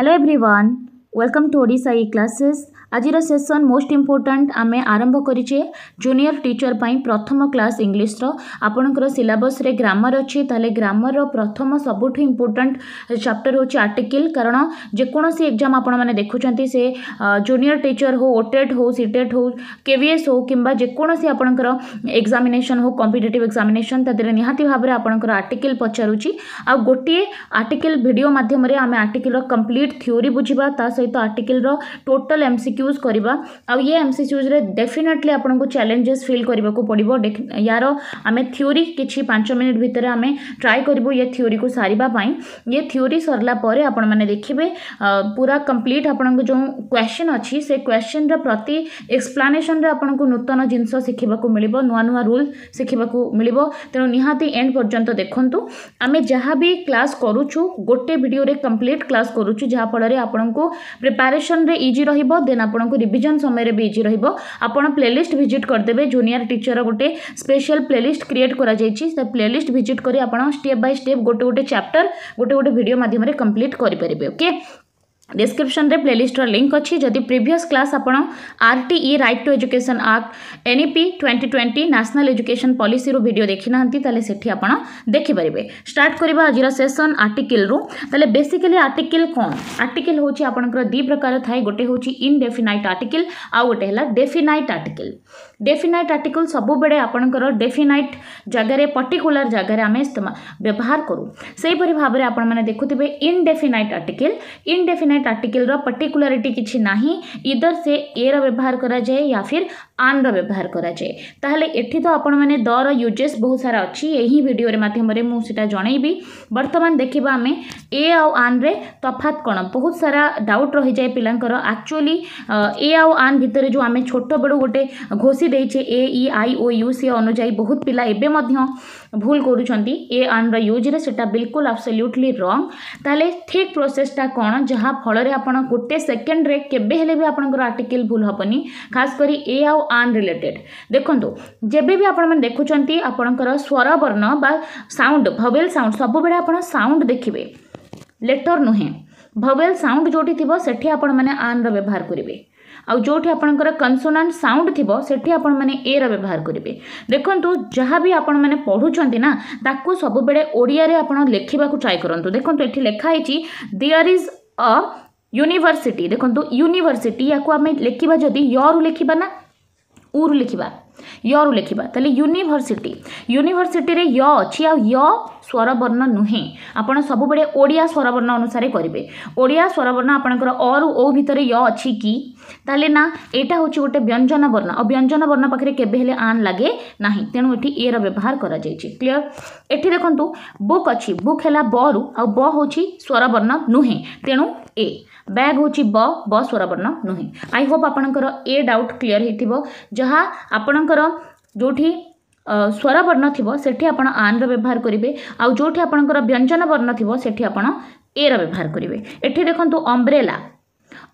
Hello everyone, welcome to Odisai classes. ଆଜିର session most important ଆମେ ଆରମ୍ଭ କରିଛେ ଜୁନିୟର ଟିଚର ପାଇଁ ପ୍ରଥମ କ୍ଲାସ୍ ଇଂଲିଶର ଆପଣଙ୍କର ସିଲାବସ୍ରେ ଗ୍ରାମର ଅଛି ତାହେଲେ ଗ୍ରାମରର ପ୍ରଥମ ସବୁଠୁ ଇମ୍ପୋର୍ଟାଣ୍ଟ ଚାପ୍ଟର ହେଉଛି ଆର୍ଟିକିଲ କାରଣ ଯେକୌଣସି ଏକ୍ଜାମ୍ ଆପଣମାନେ ଦେଖୁଛନ୍ତି ସେ ଜୁନିୟର ଟିଚର ହଉ ଓଟେଟ୍ ହଉ ସିଟେଟ୍ ହଉ କେଭିଏସ୍ ହଉ କିମ୍ବା ଯେକୌଣସି ଆପଣଙ୍କର ଏକ୍ଜାମିନେସନ୍ ହଉ କମ୍ପିଟେଟିଭ୍ ଏକ୍ଜାମିନେସନ୍ ତା ଦେହରେ ନିହାତି ଭାବରେ ଆପଣଙ୍କର ଆର୍ଟିକିଲ ପଚାରୁଛି ଆଉ ଗୋଟିଏ ଆର୍ଟିକିଲ ଭିଡ଼ିଓ ମାଧ୍ୟମରେ ଆମେ ଆର୍ଟିକିଲର କମ୍ପ୍ଲିଟ୍ ଥିଓରି ବୁଝିବା ତା ସହିତ ଆର୍ଟିକିଲର ଟୋଟାଲ ଏମ୍ ସି एमसीक्यूज କରିବା ଆଉ ଏ ଏମସିକ୍ୟୁଜ୍ରେ ଡେଫିନେଟଲି ଆପଣଙ୍କୁ ଚ୍ୟାଲେଞ୍ଜେସ୍ ଫିଲ୍ କରିବାକୁ ପଡ଼ିବ ୟାର ଆମେ ଥିଓରି କିଛି ପାଞ୍ଚ ମିନିଟ୍ ଭିତରେ ଆମେ ଟ୍ରାଏ କରିବୁ ଏ ଥିଓରିକୁ ସାରିବା ପାଇଁ ଏ ଥିଓରି ସରିଲା ପରେ ଆପଣମାନେ ଦେଖିବେ ପୁରା କମ୍ପ୍ଲିଟ୍ ଆପଣଙ୍କୁ ଯେଉଁ କ୍ୱେଶ୍ଚନ୍ ଅଛି ସେ କ୍ୱେଶ୍ଚନ୍ର ପ୍ରତି ଏକ୍ସପ୍ଲାନେସନ୍ରେ ଆପଣଙ୍କୁ ନୂତନ ଜିନିଷ ଶିଖିବାକୁ ମିଳିବ ନୂଆ ନୂଆ ରୁଲ୍ ଶିଖିବାକୁ ମିଳିବ ତେଣୁ ନିହାତି ଏଣ୍ଡ ପର୍ଯ୍ୟନ୍ତ ଦେଖନ୍ତୁ ଆମେ ଯାହା ବି କ୍ଲାସ୍ କରୁଛୁ ଗୋଟେ ଭିଡ଼ିଓରେ କମ୍ପ୍ଲିଟ୍ କ୍ଲାସ୍ କରୁଛୁ ଯାହାଫଳରେ ଆପଣଙ୍କୁ ପ୍ରିପାରେସନ୍ରେ ଇଜି ରହିବ ଦେନ୍ आपको रिविजन समय इजी रपन प्लेलीस्ट भिजिट करदे जूनियर टीचर गोटे स्पेशल प्लेलीस्ट क्रिएट कर प्लेलीस्ट भिजिट कर स्टेप बै स्टेप गोटे गोटे चैप्टर गोटे गोटे भिडियो मध्यम कम्प्लीट करेंगे ओके ଡିସ୍କ୍ରିପ୍ସନ୍ରେ ପ୍ଲେଲିଷ୍ଟର ଲିଙ୍କ୍ ଅଛି ଯଦି ପ୍ରିଭିୟସ୍ କ୍ଲାସ୍ ଆପଣ R T E right to education act N E P twenty twenty national education ପଲିସିରୁ video ଦେଖିନାହାନ୍ତି ତାହେଲେ ସେଠି ଆପଣ ଦେଖିପାରିବେ ଷ୍ଟାର୍ଟ କରିବା ଆଜିର ସେସନ୍ ଆର୍ଟିକିଲ୍ରୁ ତାହେଲେ ବେସିକାଲି ଆର୍ଟିକିଲ୍ କ'ଣ ଆର୍ଟିକିଲ୍ ହେଉଛି ଆପଣଙ୍କର ଦୁଇ ପ୍ରକାର ଥାଏ ଗୋଟେ ହେଉଛି ଇନ୍ଡେଫିନାଇଟ୍ ଆର୍ଟିକିଲ୍ ଆଉ ଗୋଟେ ହେଲା ଡେଫିନାଇଟ୍ ଆର୍ଟିକିଲ୍ ଡେଫିନାଇଟ୍ ଆର୍ଟିକିଲ୍ ସବୁବେଳେ ଆପଣଙ୍କର ଡେଫିନାଇଟ୍ ଜାଗାରେ ପର୍ଟିକୁଲାର ଜାଗାରେ ଆମେ ବ୍ୟବହାର କରୁ ସେହିପରି ଭାବରେ ଆପଣମାନେ ଦେଖୁଥିବେ indefinite article indefinite present article रर्टिकुलाटी कि नहीं इधर से ए रवहार कराए या फिर ଆନ୍ର ବ୍ୟବହାର କରାଯାଏ ତାହେଲେ ଏଠି ତ ଆପଣମାନେ ଦର ୟୁଜେସ୍ ବହୁତ ସାରା ଅଛି ଏହି ଭିଡ଼ିଓରେ ମାଧ୍ୟମରେ ମୁଁ ସେଇଟା ଜଣେଇବି ବର୍ତ୍ତମାନ ଦେଖିବା ଆମେ ଏ ଆଉ ଆନ୍ରେ ତଫାତ୍ କ'ଣ ବହୁତ ସାରା ଡାଉଟ୍ ରହିଯାଏ ପିଲାଙ୍କର ଆକ୍ଚୁଆଲି ଏ ଆଉ ଆନ୍ ଭିତରେ ଯେଉଁ ଆମେ ଛୋଟବେଳୁ ଗୋଟେ ଘୋଷି ଦେଇଛେ A E I O you ସେ ଅନୁଯାୟୀ ବହୁତ ପିଲା ଏବେ ମଧ୍ୟ ଭୁଲ କରୁଛନ୍ତି ଏ ଆନ୍ର ୟୁଜ୍ରେ ସେଇଟା ବିଲକୁଲ ଆବସଲ୍ୟୁଟଲି ରଙ୍ଗ ତାହେଲେ ଠିକ୍ ପ୍ରୋସେସ୍ଟା କ'ଣ ଯାହା ଫଳରେ ଆପଣ ଗୋଟେ ସେକେଣ୍ଡରେ କେବେ ହେଲେ ବି ଆପଣଙ୍କର ଆର୍ଟିକିଲ୍ ଭୁଲ ହେବନି ଖାସ୍ କରି ଏ ଆଉ আনরিলেটেড দেখন্তু যেবে বি আপনার দেখুছেন আপনার স্বরবর্ণ বা সাউন্ড ভবেল সাউন্ড সবুবেলে আপনার সাউন্ড দেখবে লেটর নুহে ভবেল সাউন্ড যেটি থিব সেটি আপনার আনর ব্যবহার করবে ଆଉ ଯେଉଁଠି ଆପଣଙ୍କର କନସୋନାଣ୍ଟ ସାଉଣ୍ଡ ଥିବ ସେଠି ଆପଣମାନେ ଏର ବ୍ୟବହାର କରିବେ ଦେଖନ୍ତୁ ଯାହା ବି ଆପଣମାନେ ପଢ଼ୁଛନ୍ତି ନା ତାକୁ ସବୁବେଳେ ଓଡ଼ିଆରେ ଆପଣ ଲେଖିବାକୁ ଟ୍ରାଏ କରନ୍ତୁ ଦେଖନ୍ତୁ ଏଠି ଲେଖା ହେଇଛି ଦିଅର୍ ଇଜ୍ ଅ ୟୁନିଭର୍ସିଟି ଦେଖନ୍ତୁ ୟୁନିଭର୍ସିଟି ୟାକୁ ଆମେ ଲେଖିବା ଯଦି ୟରୁ ଲେଖିବା ନା ଉରୁ ଲେଖିବା ୟରୁ ଲେଖିବା ତାହେଲେ ୟୁନିଭର୍ସିଟି ୟୁନିଭର୍ସିଟିରେ ୟ ଅଛି ଆଉ ୟ ସ୍ୱରବର୍ଣ୍ଣ ନୁହେଁ ଆପଣ ସବୁବେଳେ ଓଡ଼ିଆ ସ୍ୱରବର୍ଣ୍ଣ ଅନୁସାରେ କରିବେ ଓଡ଼ିଆ ସ୍ୱରବର୍ଣ୍ଣ ଆପଣଙ୍କର ଅରୁ ଓ ଭିତରେ ୟ ଅଛି କି ତାହେଲେ ନା ଏଇଟା ହେଉଛି ଗୋଟେ ବ୍ୟଞ୍ଜନ ବର୍ଣ୍ଣ ଆଉ ବ୍ୟଞ୍ଜନ ବର୍ଣ୍ଣ ପାଖରେ କେବେ ହେଲେ ଆନ୍ ଲାଗେ ନାହିଁ ତେଣୁ ଏଠି ଏର ବ୍ୟବହାର କରାଯାଇଛି କ୍ଲିଅର ଏଠି ଦେଖନ୍ତୁ ବୁକ୍ ଅଛି ବୁକ୍ ହେଲା ବରୁ ଆଉ ବ ହେଉଛି ସ୍ୱରବର୍ଣ୍ଣ ନୁହେଁ ତେଣୁ ଏ ବ୍ୟାଗ୍ ହେଉଛି ବ ବ ସ୍ୱରବର୍ଣ୍ଣ ନୁହେଁ ଆଇ ହୋପ୍ ଆପଣଙ୍କର ଏ ଡାଉଟ୍ କ୍ଲିଅର୍ ହେଇଥିବ ଯାହା ଆପଣଙ୍କର ଯେଉଁଠି ସ୍ୱରବର୍ଣ୍ଣ ଥିବ ସେଠି ଆପଣ ଆନ୍ର ବ୍ୟବହାର କରିବେ ଆଉ ଯେଉଁଠି ଆପଣଙ୍କର ବ୍ୟଞ୍ଜନ ବର୍ଣ୍ଣ ଥିବ ସେଠି ଆପଣ ଏର ବ୍ୟବହାର କରିବେ ଏଠି ଦେଖନ୍ତୁ ଅମ୍ବ୍ରେଲା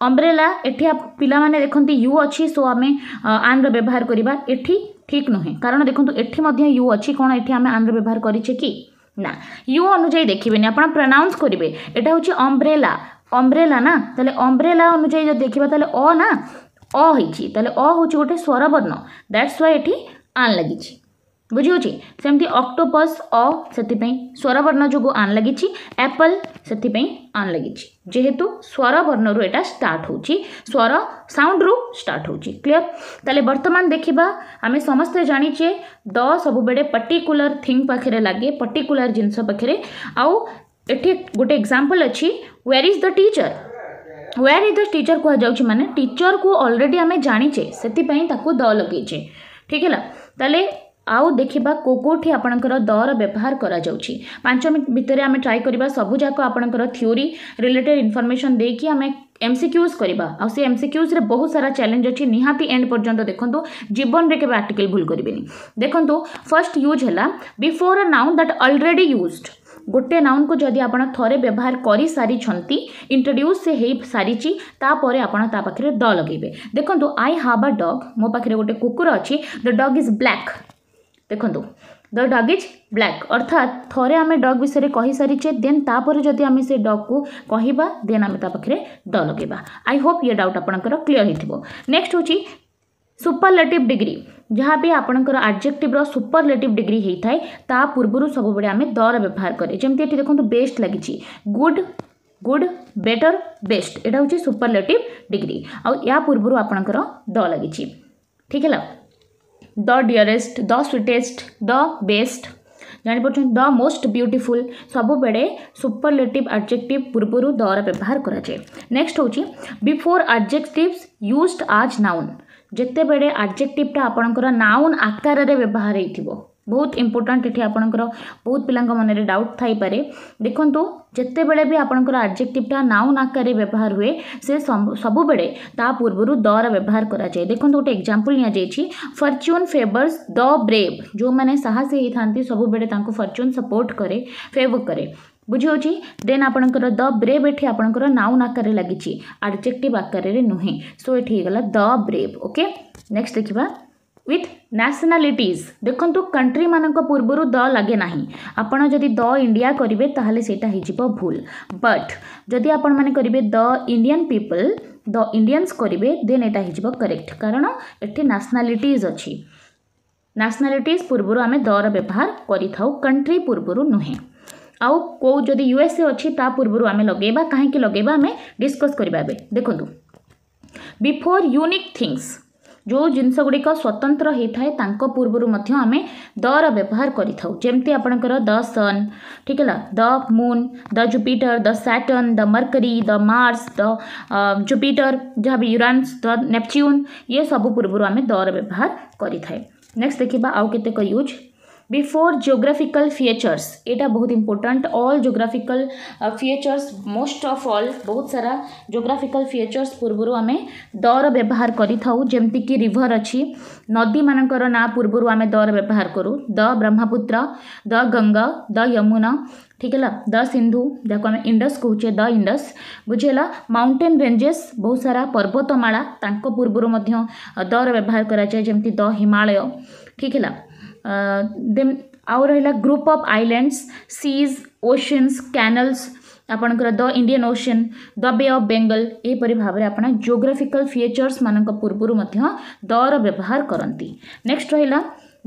ଅମ୍ବ୍ରେଲା ଏଠି ପିଲାମାନେ ଦେଖନ୍ତି ୟୁ ଅଛି ସୋ ଆମେ ଆନ୍ର ବ୍ୟବହାର କରିବା ଏଠି ଠିକ୍ ନୁହେଁ କାରଣ ଦେଖନ୍ତୁ ଏଠି ମଧ୍ୟ ୟୁ ଅଛି କ'ଣ ଏଠି ଆମେ ଆନ୍ର ବ୍ୟବହାର କରିଛେ କି ନା ୟୁ ଅନୁଯାୟୀ ଦେଖିବେନି ଆପଣ ପ୍ରୋନାଉନ୍ସ କରିବେ ଏଇଟା ହେଉଛି ଅମ୍ବ୍ରେଲା ଅମ୍ବ୍ରେଲା ନା ତାହେଲେ ଅମ୍ବ୍ରେଲା ଅନୁଯାୟୀ ଯଦି ଦେଖିବା ତାହେଲେ ଅ ନା ଅ ହେଇଛି ତାହେଲେ ଅ ହେଉଛି ଗୋଟେ ସ୍ୱରବର୍ଣ୍ଣ ଦ୍ୟାଟ୍ସ ୱାଇ ଏଠି ଆନ୍ ଲାଗିଛି ବୁଝିହେଉଛି ସେମିତି ଅକ୍ଟୋପସ୍ ଅ ସେଥିପାଇଁ ସ୍ୱରବର୍ଣ୍ଣ ଯୋଗୁଁ ଆନ୍ ଲାଗିଛି ଆପଲ୍ ସେଥିପାଇଁ ଆନ୍ ଲାଗିଛି ଯେହେତୁ ସ୍ୱରବର୍ଣ୍ଣରୁ ଏଇଟା ଷ୍ଟାର୍ଟ ହେଉଛି ସ୍ୱର ସାଉଣ୍ଡରୁ ଷ୍ଟାର୍ଟ ହେଉଛି କ୍ଲିଅର୍ ତାହେଲେ ବର୍ତ୍ତମାନ ଦେଖିବା ଆମେ ସମସ୍ତେ ଜାଣିଛେ ଦ ସବୁବେଳେ ପର୍ଟିକୁଲାର ଥିଙ୍ଗ ପାଖରେ ଲାଗେ ପର୍ଟିକୁଲାର ଜିନିଷ ପାଖରେ ଆଉ ଏଠି ଗୋଟେ ଏକ୍ଜାମ୍ପଲ୍ ଅଛି where is the teacher where is the teacher କୁହାଯାଉଛି ମାନେ ଟିଚର୍କୁ ଅଲରେଡ଼ି ଆମେ ଜାଣିଛେ ସେଥିପାଇଁ ତାକୁ ଦ ଲଗେଇଛେ ଠିକ୍ ହେଲା ତାହେଲେ ଆଉ ଦେଖିବା କେଉଁ କେଉଁଠି ଆପଣଙ୍କର ଦର ବ୍ୟବହାର କରାଯାଉଛି ପାଞ୍ଚ ମିନିଟ୍ ଭିତରେ ଆମେ ଟ୍ରାଏ କରିବା ସବୁଯାକ ଆପଣଙ୍କର ଥିଓରି ରିଲେଟେଡ଼୍ ଇନଫର୍ମେସନ୍ ଦେଇକି ଆମେ ଏମ୍ସିକ୍ୟୁଜ୍ କରିବା ଆଉ ସେ ଏମ୍ସିକ୍ୟୁଜ୍ରେ ବହୁତ ସାରା ଚ୍ୟାଲେଞ୍ଜ ଅଛି ନିହାତି ଏଣ୍ଡ ପର୍ଯ୍ୟନ୍ତ ଦେଖନ୍ତୁ ଜୀବନରେ କେବେ ଆର୍ଟିକଲ୍ ଭୁଲ କରିବେନି ଦେଖନ୍ତୁ ଫର୍ଷ୍ଟ ୟୁଜ୍ ହେଲା before a noun that already used ଗୋଟିଏ ନାଉନ୍କୁ ଯଦି ଆପଣ ଥରେ ବ୍ୟବହାର କରିସାରିଛନ୍ତି ଇଣ୍ଟ୍ରୋଡ୍ୟୁସ୍ ସେ ହୋଇସାରିଛି ତାପରେ ଆପଣ ତା ପାଖରେ ଦ ଲଗାଇବେ ଦେଖନ୍ତୁ ଆଇ ହାଭ୍ ଆ ଡଗ୍ ମୋ ପାଖରେ ଗୋଟେ କୁକୁର ଅଛି ଦ ଡଗ୍ ଇଜ୍ ବ୍ଲାକ୍ ଦେଖନ୍ତୁ ଦ ଡଗ୍ ଇଜ୍ ବ୍ଲାକ୍ ଅର୍ଥାତ୍ ଥରେ ଆମେ ଡଗ୍ ବିଷୟରେ କହିସାରିଛେ ଦେନ୍ ତାପରେ ଯଦି ଆମେ ସେ ଡଗ୍କୁ କହିବା ଦେନ୍ ଆମେ ତା ପାଖରେ ଦ ଲଗାଇବା ଆଇ ହୋପ୍ ଇଏ ଡାଉଟ୍ ଆପଣଙ୍କର କ୍ଲିଅର୍ ହୋଇଥିବ ନେକ୍ସଟ ହେଉଛି ସୁପରଲେଟିଭ୍ ଡିଗ୍ରୀ जहाँ भी आपंकर आडजेक्टिव्र सुपरलेटिव डिग्री होता है ता पूर्व सबुबले आम दर व्यवहार करे जमी ये देखते बेस्ट लगी गुड गुड बेटर बेस्ट यहाँ हूँ सुपरलेटिव डिग्री आ पूर्व आपणकर द लगी ठीक है द डिस्ट द स्वीटेस्ट द बेस्ट जानपर द ମୋଷ୍ଟ ब्यूटीफुल ସବୁବେଳେ सुपरलेटिव ଆଡ଼ଜେକ୍ଟିଭ୍ पूर्व दर व्यवहार कराए नेक्स्ट हूँ बिफोर ଆଡ଼ଜେକ୍ଟିଭ୍ସ यूज आज नाउन जिते बड़े आब्जेक्टिवटा आपंकर नाउन आकार में व्यवहार हो बहुत इम्पोर्टाट इटे आपंकर बहुत पिला मन में डाउट थपे देखू जिते बड़े भी आपंकर आब्जेक्टिवटा नाउन आकार में व्यवहार हुए से सब बड़े ता पूर्व द व्यवहार कराए देखो गोटे एक्जामपल नि फर्च्यून फेवर्स द ब्रेव जो मैंने साहसी होती सब फर्च्यून सपोर्ट कै फेव कै ବୁଝିହେଉଛି ଦେନ୍ ଆପଣଙ୍କର ଦ ବ୍ରେଭ୍ ଏଠି ଆପଣଙ୍କର ନାଉନ୍ ଆକାରରେ ଲାଗିଛି ଆଡ଼ଜେକ୍ଟିଭ୍ ଆକାରରେ ନୁହେଁ ସୋ ଏଠି ହେଇଗଲା ଦ ବ୍ରେଭ୍ ଓକେ ନେକ୍ସଟ ଦେଖିବା ୱିଥ୍ ନ୍ୟାସନାଲିଟିଜ୍ ଦେଖନ୍ତୁ କଣ୍ଟ୍ରିମାନଙ୍କ ପୂର୍ବରୁ ଦ ଲାଗେ ନାହିଁ ଆପଣ ଯଦି ଦ ଇଣ୍ଡିଆ କରିବେ ତାହେଲେ ସେଇଟା ହେଇଯିବ ଭୁଲ ବଟ୍ ଯଦି ଆପଣମାନେ କରିବେ the Indian people the Indians କରିବେ ଦେନ୍ ଏଇଟା ହେଇଯିବ କରେକ୍ଟ କାରଣ ଏଠି ନ୍ୟାସନାଲିଟିଜ୍ ଅଛି ନ୍ୟାସନାଲିଟିଜ୍ ପୂର୍ବରୁ ଆମେ ଦର ବ୍ୟବହାର କରିଥାଉ କଣ୍ଟ୍ରି ପୂର୍ବରୁ ନୁହେଁ आउ कौ जो यूएसए अच्छी पूर्व आम लगे कहीं लगे आम डिस्कस करवा देखु बिफोर यूनिक थिंग्स जो जिनस गुड़िक स्वतंत्र होता है पूर्वर आम दर व्यवहार करमती आपणकर द सन ठीक है the moon the Jupiter the Saturn the Mercury the Mars the Jupiter जहाँ भी यूरान द नेपच्यून ये सब पूर्व आम दर व्यवहार करेक्स्ट देखा आउ के यूज बिफोर जियोग्राफिकल features यहाँ बहुत important all geographical features most of uh, all बहुत सारा जियोग्राफिकल features पूर्व आम दर व्यवहार करमती कि रिभर अच्छी नदी मान पूर्व आम दर व्यवहार करूँ the Brahmaputra the Ganga the Yamuna ठीक है द सिंधु जहाँ आम इंडस कहे द इंडस बुझेगा माउंटेन रेंजेस बहुत सारा पर्वतमाला पूर्व दर व्यवहार कराए जमी द हिमालय ठीक है ଦେନ୍ ଆଉ ରହିଲା group of islands seas oceans canals ଆପଣଙ୍କର ଦ ଇଣ୍ଡିଆନ୍ ଓସିଆନ୍ ଦ ବେ ଅଫ୍ ବେଙ୍ଗଲ ଏହିପରି ଭାବରେ ଆପଣ ଜିଓଗ୍ରାଫିକାଲ୍ ଫିଚର୍ସମାନଙ୍କ ପୂର୍ବରୁ ମଧ୍ୟ ଦର ବ୍ୟବହାର କରନ୍ତି ନେକ୍ସଟ ରହିଲା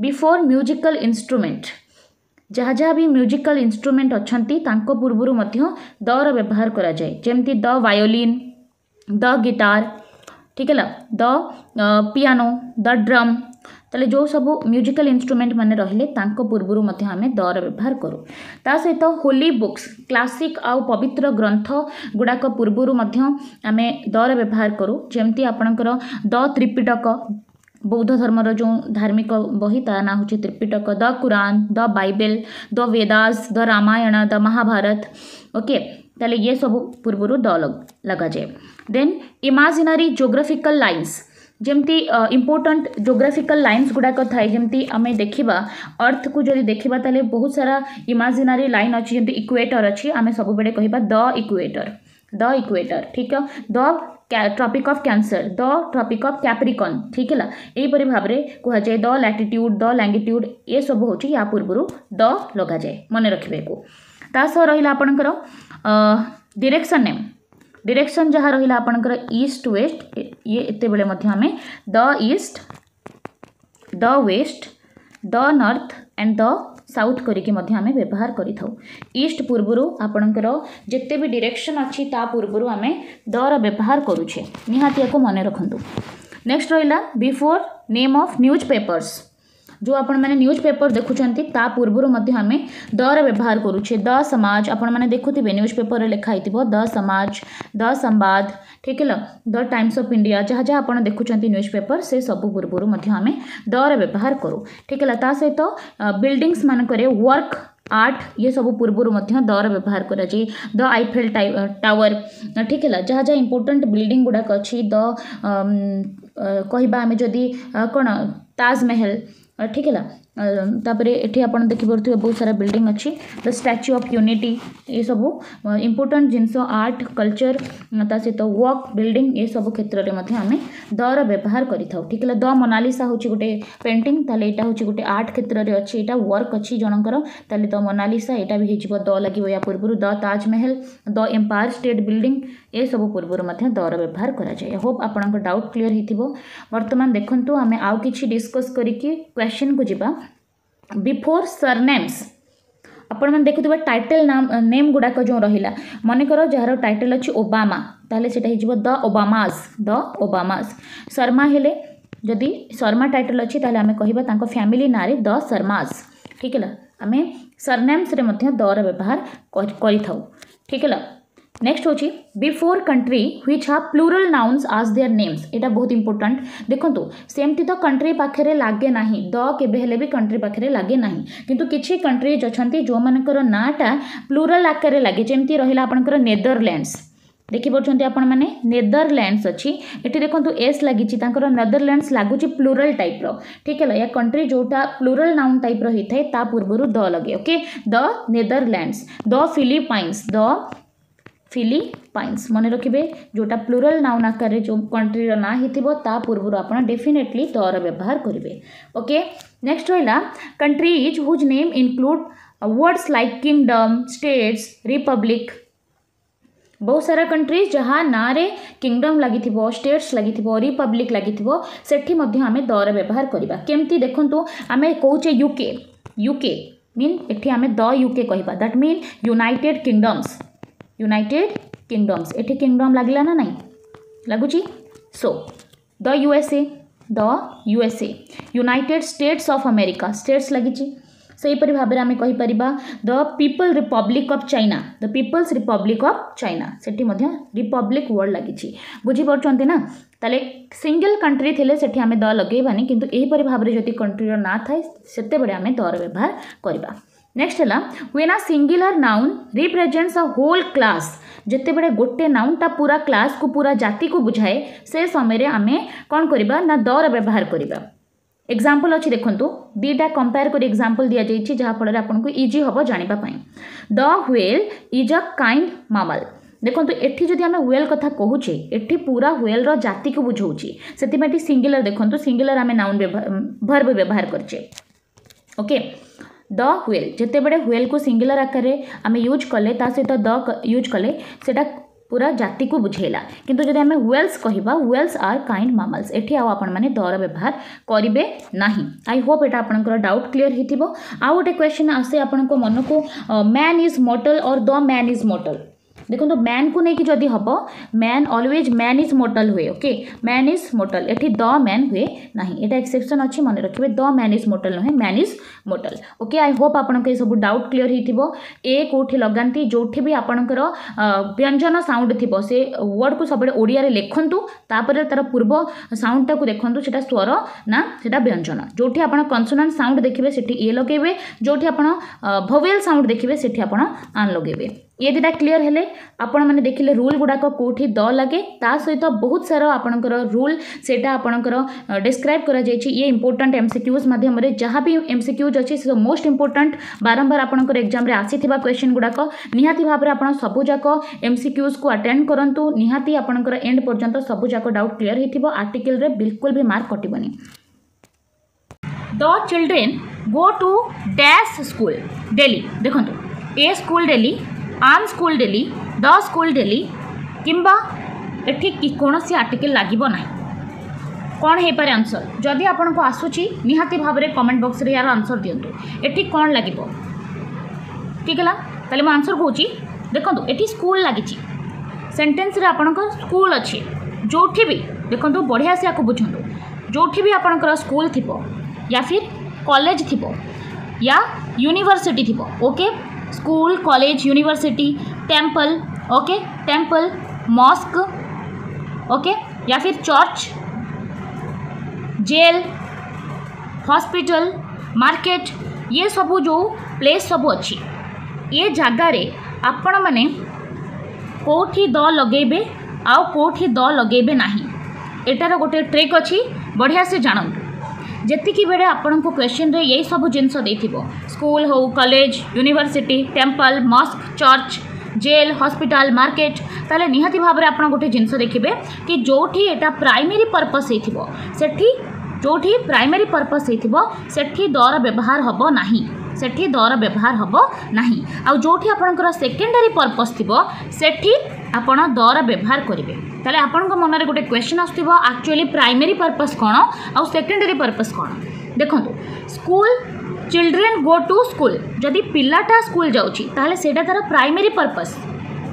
ବିଫୋର୍ ମ୍ୟୁଜିକାଲ୍ ଇନ୍ଷ୍ଟ୍ରୁମେଣ୍ଟ ଯାହା ଯାହା ବି ମ୍ୟୁଜିକାଲ୍ ଇନ୍ଷ୍ଟ୍ରୁମେଣ୍ଟ ଅଛନ୍ତି ତାଙ୍କ ପୂର୍ବରୁ ମଧ୍ୟ ଦର ବ୍ୟବହାର କରାଯାଏ ଯେମିତି ଦ ଭାୟୋଲିନ୍ ଦ ଗିଟାର ठीक है द पियानो द ड्रम तेल जो सब म्यूजिकल इन्स्ट्रुमेंट मैंने रही पूर्व आम दर व्यवहार करूँ ता सहित होली बुक्स क्लासिक आउ पवित्र ग्रंथ गुड़ाक पूर्वर आम दर व्यवहार करूँ जमी आपणकर द त्रिपिटक बौद्ध धर्म जो धार्मिक बही ता ना हूँ Tripitaka the Quran the Bible the Vedas the Ramayana the Mahabharata okay ताले ये सब पूर्व द लग लगा जाए देन इमाजिनरी जोग्राफिकल लाइन्स जमती इम्पोर्टां जोग्राफिकाल लाइनस गुड़ाक थाए जमी आम देखा अर्थ को जो देखा तो बहुत सारा इमाजिनारी लाइन अच्छी जमी इक्वेटर अच्छी आम सब कह द इक्वेटर द इक्वेटर ठीक the Tropic of Cancer the Tropic of Capricorn ठीक है यहपर भाव में कह जाए द लैटिट्यूड द लांगिट्यूड ये सब हूँ या पूर्व द लग जाए मन रखे को रहा आपणकर डिरेक्शन नेम ଡିରେକ୍ସନ୍ ଯାହା ରହିଲା ଆପଣଙ୍କର ଇଷ୍ଟ ୱେଷ୍ଟ ଇଏ ଏତେବେଳେ ମଧ୍ୟ ଆମେ the east the west the north and the south କରିକି ମଧ୍ୟ ଆମେ ବ୍ୟବହାର କରିଥାଉ ଇଷ୍ଟ ପୂର୍ବରୁ ଆପଣଙ୍କର ଯେତେ ବି ଡିରେକ୍ସନ୍ ଅଛି ତା ପୂର୍ବରୁ ଆମେ ଦର ବ୍ୟବହାର କରୁଛେ ନିହାତି ୟାକୁ ମନେ ରଖନ୍ତୁ ନେକ୍ସଟ ରହିଲା before name of newspapers जो आपज पेपर देखुं पूर्व आम द व्यवहार करुचे द समाज देखु न्यूज पेपर में लिखाई थी द समाज द संवाद ठीक है द टाइम्स अफ इंडिया जहाँ जहाँ आप देखुं न्यूज पेपर से सब पूर्व आम द व्यवहार करूँ ठीक है ता सहित बिल्डिंगस मानक वर्क आर्ट ये सब पूर्व दर व्यवहार कर आईफेल टावर ठीक है जहाँ जहाँ इंपोर्टाट बिल्डिंग गुड़ाक अच्छी द कह जदि कौन ताजमहल ठीक है तापर ये आप देखिपे बहुत सारा बिल्डिंग अच्छी द स्टाच्यू अफ यूनिटी ये सब इंपोर्टाट जिनस आर्ट कलचर ता सहित वर्क बिल्डिंग ये सब क्षेत्र में दर व्यवहार कर ठीक है द मोनालीसा हूँ गोटे पेंटिंग ताले यहाँ हूँ गोटे आर्ट क्षेत्र में अच्छे यहाँ वर्क अच्छी जनकर द मोनालीसा यहाँ भी हो द लगे या पूर्व the Taj Mahal the empire state building ये सब पूर्व दर व्यवहार कराए होप आप डाउट क्लीयर होर्तमान देखूँ आम आउ कि डिस्कस करेश्चन को जी बिफोर सरनेम्स आपण मैंने देखु टाइटल नाम नेम गुड़ाक जो रहा मनकर जार टाइटल अच्छी ओबामा तो ओबामाज द ओबामाज शर्मा हेले जदि शर्मा टाइटल अच्छी तेल आम कह फैमिली ना द शर्माज ठीक है आम सरनेम्स दर व्यवहार कर ठीक है नेक्स्ट हूँ before country which have plural nouns आज देयर नेम्स यहाँ बहुत इंपोर्टाट देखो सेमती तो कंट्री पाखे लगे ना द केवल भी कंट्री पाखे लगे ना कि कंट्रीज अच्छा जो मर नाटा प्लूराल आकार लगे जमी रहा आप नेदरलैंड्स देखिपुट आपने नेदरलैंड्स अच्छी ये देखते एस लगी नेदरलैंड्स लगुच प्लूराल टाइप ठीक है या कंट्री जोटा प्लूराल नाउन टाइप रही है ता पूर्व द लगे okay the Netherlands the Philippines the मन रखिए जोटा যেটা প্লুরাল নাউন जो कंट्री কন্ট্রির না হয়েছিল पूर्व পূর্বর डेफिनेटली ডেফিনেটলি व्यवहार ব্যবহার করবে ओके नेक्स्ट रहा countries whose name include words like kingdom states republic बहुत सारा कंट्रीज जहाँ ना रे किंगडम लगी स्टेट्स लगी रिपब्लिक लगी से आम दर व्यवहार करवा केमती देखु आम कौचे युके युके मीन ये आम द युके कह that mean United Kingdoms United Kingdoms ये किंगडम लगला ना नहीं लगुच so the USA the USA United States of America States लगी सहीपर भाव में आम कहीपर the people republic of China the people's republic of China से रिपब्लिक वर्ल्ड लगी बुझीपे ना तो सिंगल कंट्री थे से कितु यहीपर भाव में जो कंट्रीर ना थाए से आम दर व्यवहार करवा ನೆಕ್ಸ್ಟ್ ಅಲ್ಲ when a singular noun represents a whole class ଯେତେବେଳେ ଗୋଟେ ନାଉନ୍ଟା ପୁରା କ୍ଲାସ୍କୁ ପୁରା ଜାତିକୁ ବୁଝାଏ ସେ ସମୟରେ ଆମେ କ'ଣ କରିବା ନା ଦର ବ୍ୟବହାର କରିବା ଏକ୍ଜାମ୍ପଲ୍ ଅଛି ଦେଖନ୍ତୁ ଦୁଇଟା କମ୍ପେୟାର କରି ଏକ୍ଜାମ୍ପଲ୍ ଦିଆଯାଇଛି ଯାହାଫଳରେ ଆପଣଙ୍କୁ ଇଜି ହେବ ଜାଣିବା ପାଇଁ the whale is a kind mammal ଦେଖନ୍ତୁ ଏଠି ଯଦି ଆମେ ହ୍ୱେଲ୍ କଥା କହୁଛେ ଏଠି ପୁରା ହ୍ୱେଲ୍ର ଜାତିକୁ ବୁଝଉଛି ସେଥିପାଇଁ ଏଠି ସିଙ୍ଗିଲାର ଦେଖନ୍ତୁ ସିଙ୍ଗିଲାର ଆମେ ନାଉନ୍ ବ୍ୟବହାର ଭର୍ବ ବ୍ୟବହାର କରିଛେ ଓକେ द हुएल जिते बड़े हुएल को सिंगुलर आकर में यूज कले सहित द यूज कले पूरा जाति को बुझेला किंतु जब आम वेल्स कह वेल्स आर काइंड मामल्स ये आपने दर व्यवहार करेंगे ना आई होप यहाँ आपंकर डाउट क्लीयर हो गोटे क्वेश्चन आसे आपण को मन को मैन इज मोटल और द मैन इज मोटल देखो तो मैन को नहीं जदि हम man always man is mortal हुए ओके मैन इज मोटल ये द मैन हुए ना ये एक्सेपसन अच्छी मन रखिए द मैन इज मोटल नुहे man is mortal okay I hope आपब doubt clear हो कौटि लगाती जो भी आपंकर व्यंजन साउंड थी से वर्ड को सब ओडिये लिखतु तापर तार पूर्व साउंड टाक देखूँ से स्वर ना से व्यंजन जो आप कनसोनाट साउंड देखिए ये लगे जो आप भोवेल साउंड देखिए सेन लगे ये दुटा क्लीयर है आपण मैंने देखिले रूल गुड़ाक कौटी द लगे ता सहित बहुत सारा आपणकर रूल से आपणकर डिस्क्राइब कर ये इंपोर्टाट एम सिक्यूज मध्यम जहाँ भी एम सिक्यूज अच्छे से मोस्ट इंपोर्टाट बारंबार आपंकर एक्जाम आसी क्वेश्चन गुड़ाक निहाती भाव में आप सबूक एम सिक्यूज को आटेड करूँ निहाती आपंकर एंड पर्यटन सबूक डाउट क्लीयर हो आर्टिकल बिल्कुल भी mark कटोनी the children go to dash school daily देखो ए school daily arm school daily the school daily କିମ୍ବା ଏଠି କୌଣସି ଆର୍ଟିକେଲ୍ ଲାଗିବ ନାହିଁ କ'ଣ ହେଇପାରେ ଆନ୍ସର୍ ଯଦି ଆପଣଙ୍କୁ ଆସୁଛି ନିହାତି ଭାବରେ କମେଣ୍ଟ ବକ୍ସରେ ଏହାର ଆନ୍ସର୍ ଦିଅନ୍ତୁ ଏଠି କ'ଣ ଲାଗିବ ଠିକ୍ ହେଲା ତାହେଲେ ମୁଁ ଆନ୍ସର୍ କହୁଛି ଦେଖନ୍ତୁ ଏଠି ସ୍କୁଲ ଲାଗିଛି ସେଣ୍ଟେନ୍ସରେ ଆପଣଙ୍କ ସ୍କୁଲ ଅଛି ଯେଉଁଠି ବି ଦେଖନ୍ତୁ ବଢ଼ିଆ ସେ ଆକୁ ବୁଝନ୍ତୁ ଯେଉଁଠି ବି ଆପଣଙ୍କର ସ୍କୁଲ ଥିବ ୟା ଫିର୍ କଲେଜ ଥିବ ୟା ୟୁନିଭର୍ସିଟି ଥିବ okay school college university temple okay temple mosque okay या फिर चर्च जेल हॉस्पिटल मार्केट ये सब जो प्लेस सब अच्छी ये जगार आपण मैंने कौटी द लगे आउ कौटी द लगे ना यार गोटे ट्रिक अच्छी बढ़िया से जानतु ଯେତିକି आपण को क्वेश्चन रे यही सब जिनस स्कूल हो college university temple mosque church jail hospital market तेल निहाती भाव में आज गोटे जिनस देखिए कि जो एटा प्राइमरी पर्पस से जो प्राइमरी पर्पस से दर व्यवहार हम ना से दर व्यवहार हम ना आठ सेकेंडरी पर्पस थी आप दर व्यवहार करेंगे तेल आपण मनरे गोटे क्वेश्चन आसचुअली प्राइमेरी पर्पस कौन आउ सेकेंडरी पर्पस कौन देख school children go to school जदि पिलाटा स्कूल जाऊँगी सेटा तार प्राइमरी पर्पज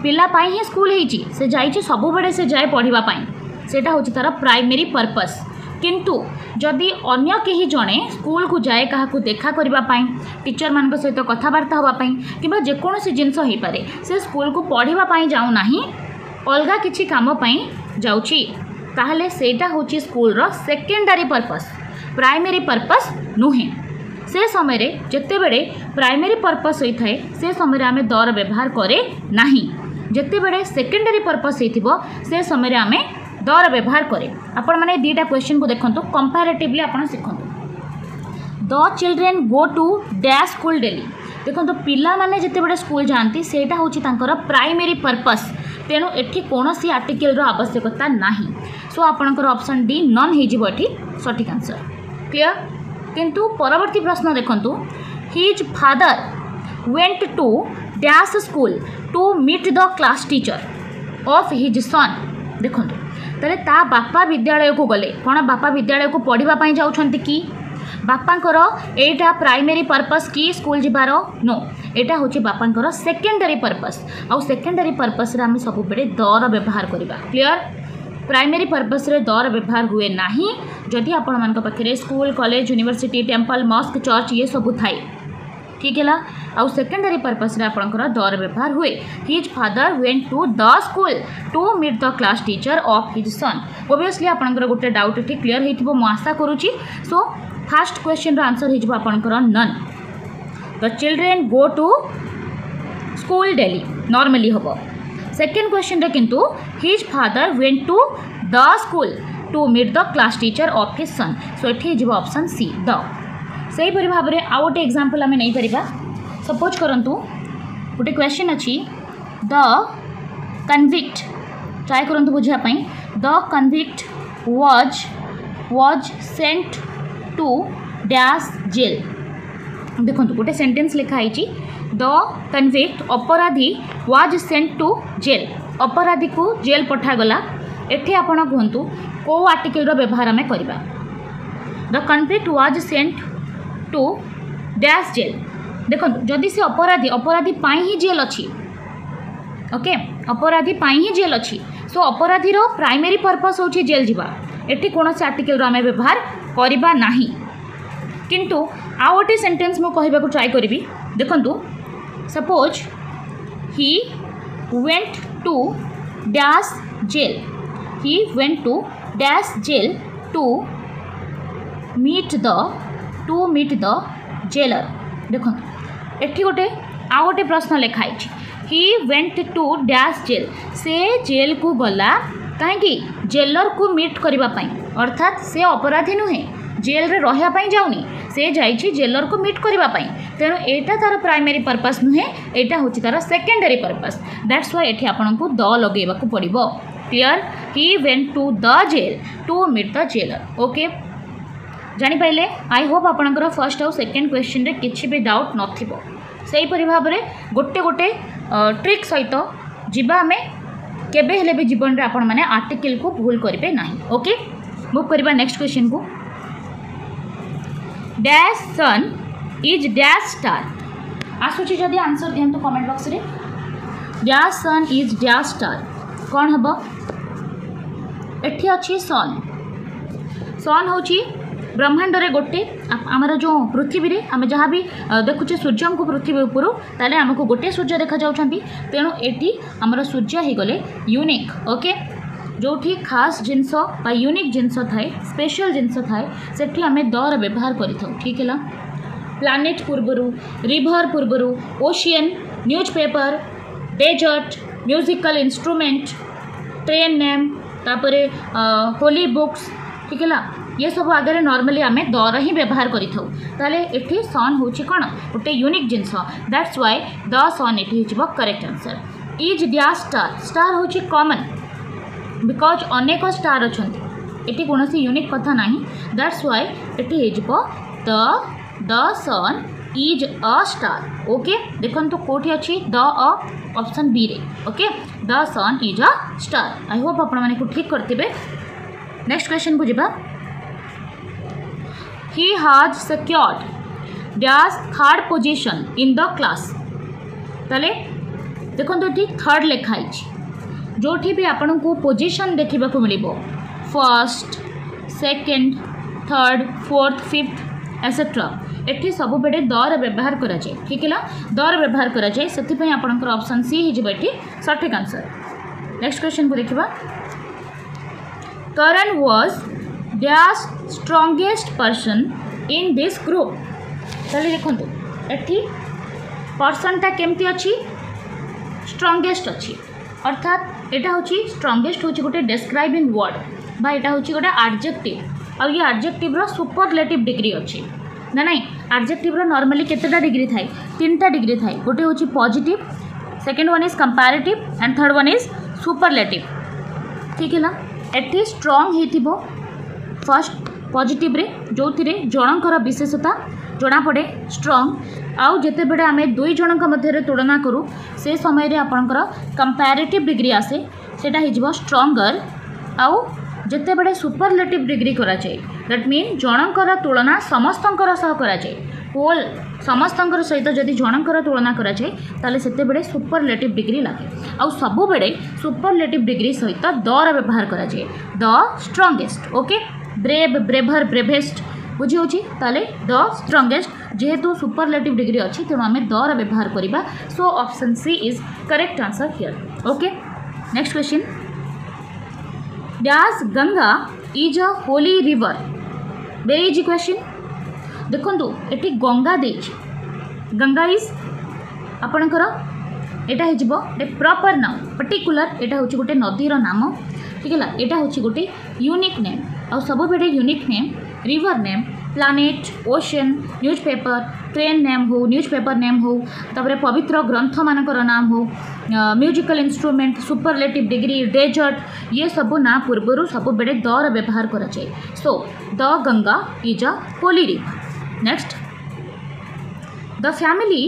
पिला ही स्कूल हो जाए सब बड़े से जाए पढ़ापाई सेटा हूँ तार प्राइमेरी पर्पज किंतु जदि अन्य जड़े स्कूल को जाए क्या देखा करने टीचर मान सहित कथबार्ता हाँपी कि जेकोसी जिनस हो पाए से स्कूल को पढ़ापी जाऊना अलग किसी कामपाई जाऊँगी तेल हूँ school secondary purpose primary purpose नुहे से समय जिते बड़े प्राइमेरी पर्पस होता से समय आम दर व्यवहार कैं जिते बड़े सेकेंडेरी पर्पस हो समय आम दर व्यवहार कै आप दुटा क्वेश्चन को देखो कंपेरेटिवली आज शिखत the children go to dash school daily देखो पाने जिते बड़े स्कूल जाती हूँ प्राइमेरी पर्पस तेणु एटी कौन सी आर्टिकल आवश्यकता नहीं सो आपणर अप्सन डी नन हो सठिक आंसर क्लियर किंतु परवर्ती प्रश्न देखु his father went to dash school to meet the class teacher of his son देखु ତାହେଲେ ତା ବାପା ବିଦ୍ୟାଳୟକୁ ଗଲେ କ'ଣ ବାପା ବିଦ୍ୟାଳୟକୁ ପଢ଼ିବା ପାଇଁ ଯାଉଛନ୍ତି କି ବାପାଙ୍କର ଏଇଟା ପ୍ରାଇମେରୀ ପର୍ପସ୍ କି ସ୍କୁଲ ଯିବାର ନୋ ଏଇଟା ହେଉଛି ବାପାଙ୍କର ସେକେଣ୍ଡାରୀ ପର୍ପସ୍ ଆଉ ସେକେଣ୍ଡାରୀ ପର୍ପସ୍ରେ ଆମେ ସବୁବେଳେ ଦର ବ୍ୟବହାର କରିବା କ୍ଲିଅର୍ पर्पस रे दर व्यवहार हुए ना जदि ଆପଣମାନଙ୍କ school college university temple mosque church ये सब थाए ठीक है आउ सेकेंडरी पर्पस दर व्यवहार हुए his father went to the school to meet the class teacher of his son obviously आप गोटे डाउट इटे क्लीयर हो आशा करुच्ची सो फास्ट क्वेश्चन रनसर हो none the children go to school daily normally हम सेकेंड क्वेश्चन किंतु his father went to the school to meet the class teacher of his son so ये option see the से हीपरी भाव में आउ गोटे example आम नहीं पार सपोज करतु गोटे क्वेश्चन अच्छी द कन्विक्ट ट्राए करूँ बुझापी the convict was was sent to dash jail देखो गोटे सेन्टेन्स लिखाही द କନଭିକ୍ଟ ଅପରାଧୀ ୱାଜ୍ ସେଣ୍ଟ ଟୁ ଜେଲ୍ ଅପରାଧୀକୁ ଜେଲ୍ ପଠାଗଲା ଏଠି ଆପଣ କୁହନ୍ତୁ କେଉଁ ଆର୍ଟିକିଲ୍ର ବ୍ୟବହାର ଆମେ କରିବା the convict was sent to dash jail ଦେଖନ୍ତୁ ଯଦି ସେ ଅପରାଧୀ ଅପରାଧୀ ପାଇଁ ହିଁ ଜେଲ୍ ଅଛି ଓକେ ଅପରାଧୀ ପାଇଁ ହିଁ ଜେଲ୍ ଅଛି ସୋ ଅପରାଧୀର ପ୍ରାଇମେରୀ ପର୍ପଜ୍ ହେଉଛି ଜେଲ୍ ଯିବା ଏଠି କୌଣସି ଆର୍ଟିକିଲ୍ର ଆମେ ବ୍ୟବହାର କରିବା ନାହିଁ କିନ୍ତୁ ଆଉ ଗୋଟେ ସେଣ୍ଟେନ୍ସ ମୁଁ କହିବାକୁ ଟ୍ରାଏ କରିବି ଦେଖନ୍ତୁ suppose he went to dash jail he went to dash jail to meet the to meet the jailer দেখুন এটি গোটে আউ গোটে প্রশ্ন লেখা হয়েছে he went to dash jail সে জেলকু গলা କାହିଁକି ଜେଲରକୁ ମିଟ୍ କରିବା ପାଇଁ ଅର୍ଥାତ୍ ସେ ଅପରାଧୀ ନୁହେଁ ଜେଲରେ ରହିବା ପାଇଁ ଯାଉନି ସେ ଯାଇଛି ଜେଲରକୁ ମିଟ୍ କରିବା ପାଇଁ ତେଣୁ ଏଇଟା ତା'ର ପ୍ରାଇମେରୀ ପର୍ପସ୍ ନୁହେଁ ଏଇଟା ହେଉଛି ତା'ର ସେକେଣ୍ଡାରୀ ପର୍ପସ୍ ଦ୍ୟାଟ୍ସ ୱାଇ ଏଠି ଆପଣଙ୍କୁ ଦ ଲଗାଇବାକୁ ପଡ଼ିବ clear he went to the jail to meet the jailer okay ଜାଣିପାରିଲେ ଆଇ ହୋପ୍ ଆପଣଙ୍କର ଫର୍ଷ୍ଟ ଆଉ ସେକେଣ୍ଡ କ୍ୱେଶ୍ଚିନ୍ରେ କିଛି ବି ଡାଉଟ୍ ନଥିବ ସେହିପରି ଭାବରେ ଗୋଟେ ଗୋଟେ ଟ୍ରିକ୍ ସହିତ ଯିବା ଆମେ କେବେ ହେଲେ ବି ଜୀବନରେ ଆପଣମାନେ ଆର୍ଟିକିଲ୍କୁ ଭୁଲ କରିବେ ନାହିଁ ଓକେ ମୁଭ୍ କରିବା next କ୍ୱେଶ୍ଚିନ୍କୁ dash sun is dash star আসুচি যদি আনসর দিও comment বক্সরে dash sun is dash star কণ হব এটি অছি সন সন হচ্ছে ବ୍ରହ୍ମାଣ୍ଡରେ ଗୋଟେ ଆମର ଯେଉଁ ପୃଥିବୀରେ ଆମେ ଯାହା ବି ଦେଖୁଛେ ସୂର୍ଯ୍ୟଙ୍କୁ ପୃଥିବୀ ଉପରୁ ତାହେଲେ ଆମକୁ ଗୋଟିଏ ସୂର୍ଯ୍ୟ ଦେଖାଯାଉଛନ୍ତି ତେଣୁ ଏଠି ଆମର ସୂର୍ଯ୍ୟ ହେଇଗଲେ ୟୁନିକ୍ ଓକେ जो भी खास जिनस यूनिक जिनस थाए स्पेशल जिनस थाए से आम दर व्यवहार कर प्लानेट पूर्वर river पूर्वर ocean newspaper desert musical instrument train name तापरे होली बुक्स ठीक है ये सब आगे नर्माली आम दर ही व्यवहार करें एटी सन् कौन गोटे unique genus that's why the sun correct answer is दिया स्टार स्टार हूँ कमन बिकज अनेक स्टार अच्छा ये कौन सी यूनिक कथा ना दैट्स व्वे ये the the sun is a star okay देखो कौटी अच्छी द अपसन बी रे okay the sun is a star I hope आप ठीक करेंगे नेक्स्ट क्वेश्चन को जीवा he has secured dash third position in the class तेल देखो ये थर्ड लिखाई जो भी आपन को पोजिशन देखा मिल first second third fourth fifth etcetera ये सब बड़े दर व्यवहार कराए ठीक है दर व्यवहार कराए से आपंकर अपसन सी हो सठिक आंसर नेक्स्ट क्वेश्चन को देखा करण was dash strongest person in this group चलिए देखते पर्सनटा केमती अच्छी स्ट्रंगेस्ट अच्छी অর্থাৎ এটা হচ্ছে স্ট্রঙ্গেস্ট হচ্ছে গোটে ডেসক্রাইবিং ওয়ার্ড বা এটা হচ্ছে গোটে আর্জেক্টিভ ଆଉ ଇଏ ଆର୍ଜେକ୍ଟିଭ୍ର ସୁପରଲେଟିଭ୍ ଡିଗ୍ରୀ ଅଛି ନା ନାହିଁ ଆର୍ଜେକ୍ଟିଭ୍ର ନର୍ମାଲି କେତେଟା ଡିଗ୍ରୀ ଥାଏ ତିନିଟା ଡିଗ୍ରୀ ଥାଏ ଗୋଟେ ହେଉଛି positive second one is comparative and third one is superlative ଠିକ୍ ହେଲା ଏଠି ଷ୍ଟ୍ରଙ୍ଗ ହେଇଥିବ ଫାର୍ଷ୍ଟ ପଜିଟିଭ୍ରେ ଯେଉଁଥିରେ ଜଣଙ୍କର ବିଶେଷତା ଜଣାପଡ଼େ ଷ୍ଟ୍ରଙ୍ଗ ଆଉ ଯେତେବେଳେ ଆମେ ଦୁଇ ଜଣଙ୍କ ମଧ୍ୟରେ ତୁଳନା କରୁ ସେ ସମୟରେ ଆପଣଙ୍କର କମ୍ପାରେଟିଭ୍ ଡିଗ୍ରୀ ଆସେ ସେଇଟା ହେଇଯିବ ଷ୍ଟ୍ରଙ୍ଗର ଆଉ ଯେତେବେଳେ ସୁପରଲେଟିଭ୍ ଡିଗ୍ରୀ କରାଯାଏ ଦଟ୍ ମିନ୍ ଜଣଙ୍କର ତୁଳନା ସମସ୍ତଙ୍କର ସହ କରାଯାଏ ହୋଲ୍ ସମସ୍ତଙ୍କର ସହିତ ଯଦି ଜଣଙ୍କର ତୁଳନା କରାଯାଏ ତାହେଲେ ସେତେବେଳେ ସୁପରଲେଟିଭ୍ ଡିଗ୍ରୀ ଲାଗେ ଆଉ ସବୁବେଳେ ସୁପରଲେଟିଭ୍ ଡିଗ୍ରୀ ସହିତ ଦର ବ୍ୟବହାର କରାଯାଏ the strongest okay brave braver bravest बुझे ताले द स्ट्रंगेस्ट जेहेतु सुपरलेटिव डिग्री अच्छी तेणु आम द र्यवहार करवा so option C is correct answer here okay next question dash Ganga is a holy river very easy question देखु ये गंगा दे गंगा इज आपणकर यहाँ हो प्रपर नाम पर्टिकुलर यहाँ हूँ गोटे नदीर नाम ठीक है यहाँ हूँ गोटे यूनिक नेम आ सब unique name river name planet ocean newspaper train name हो न्यूज पेपर नेम हो पवित्र ग्रंथ मानक नाम हो musical instrument superlative degree desert ये सब ना पूर्व सब बड़े दर व्यवहार कर जाए so the Ganga is a holy river next the family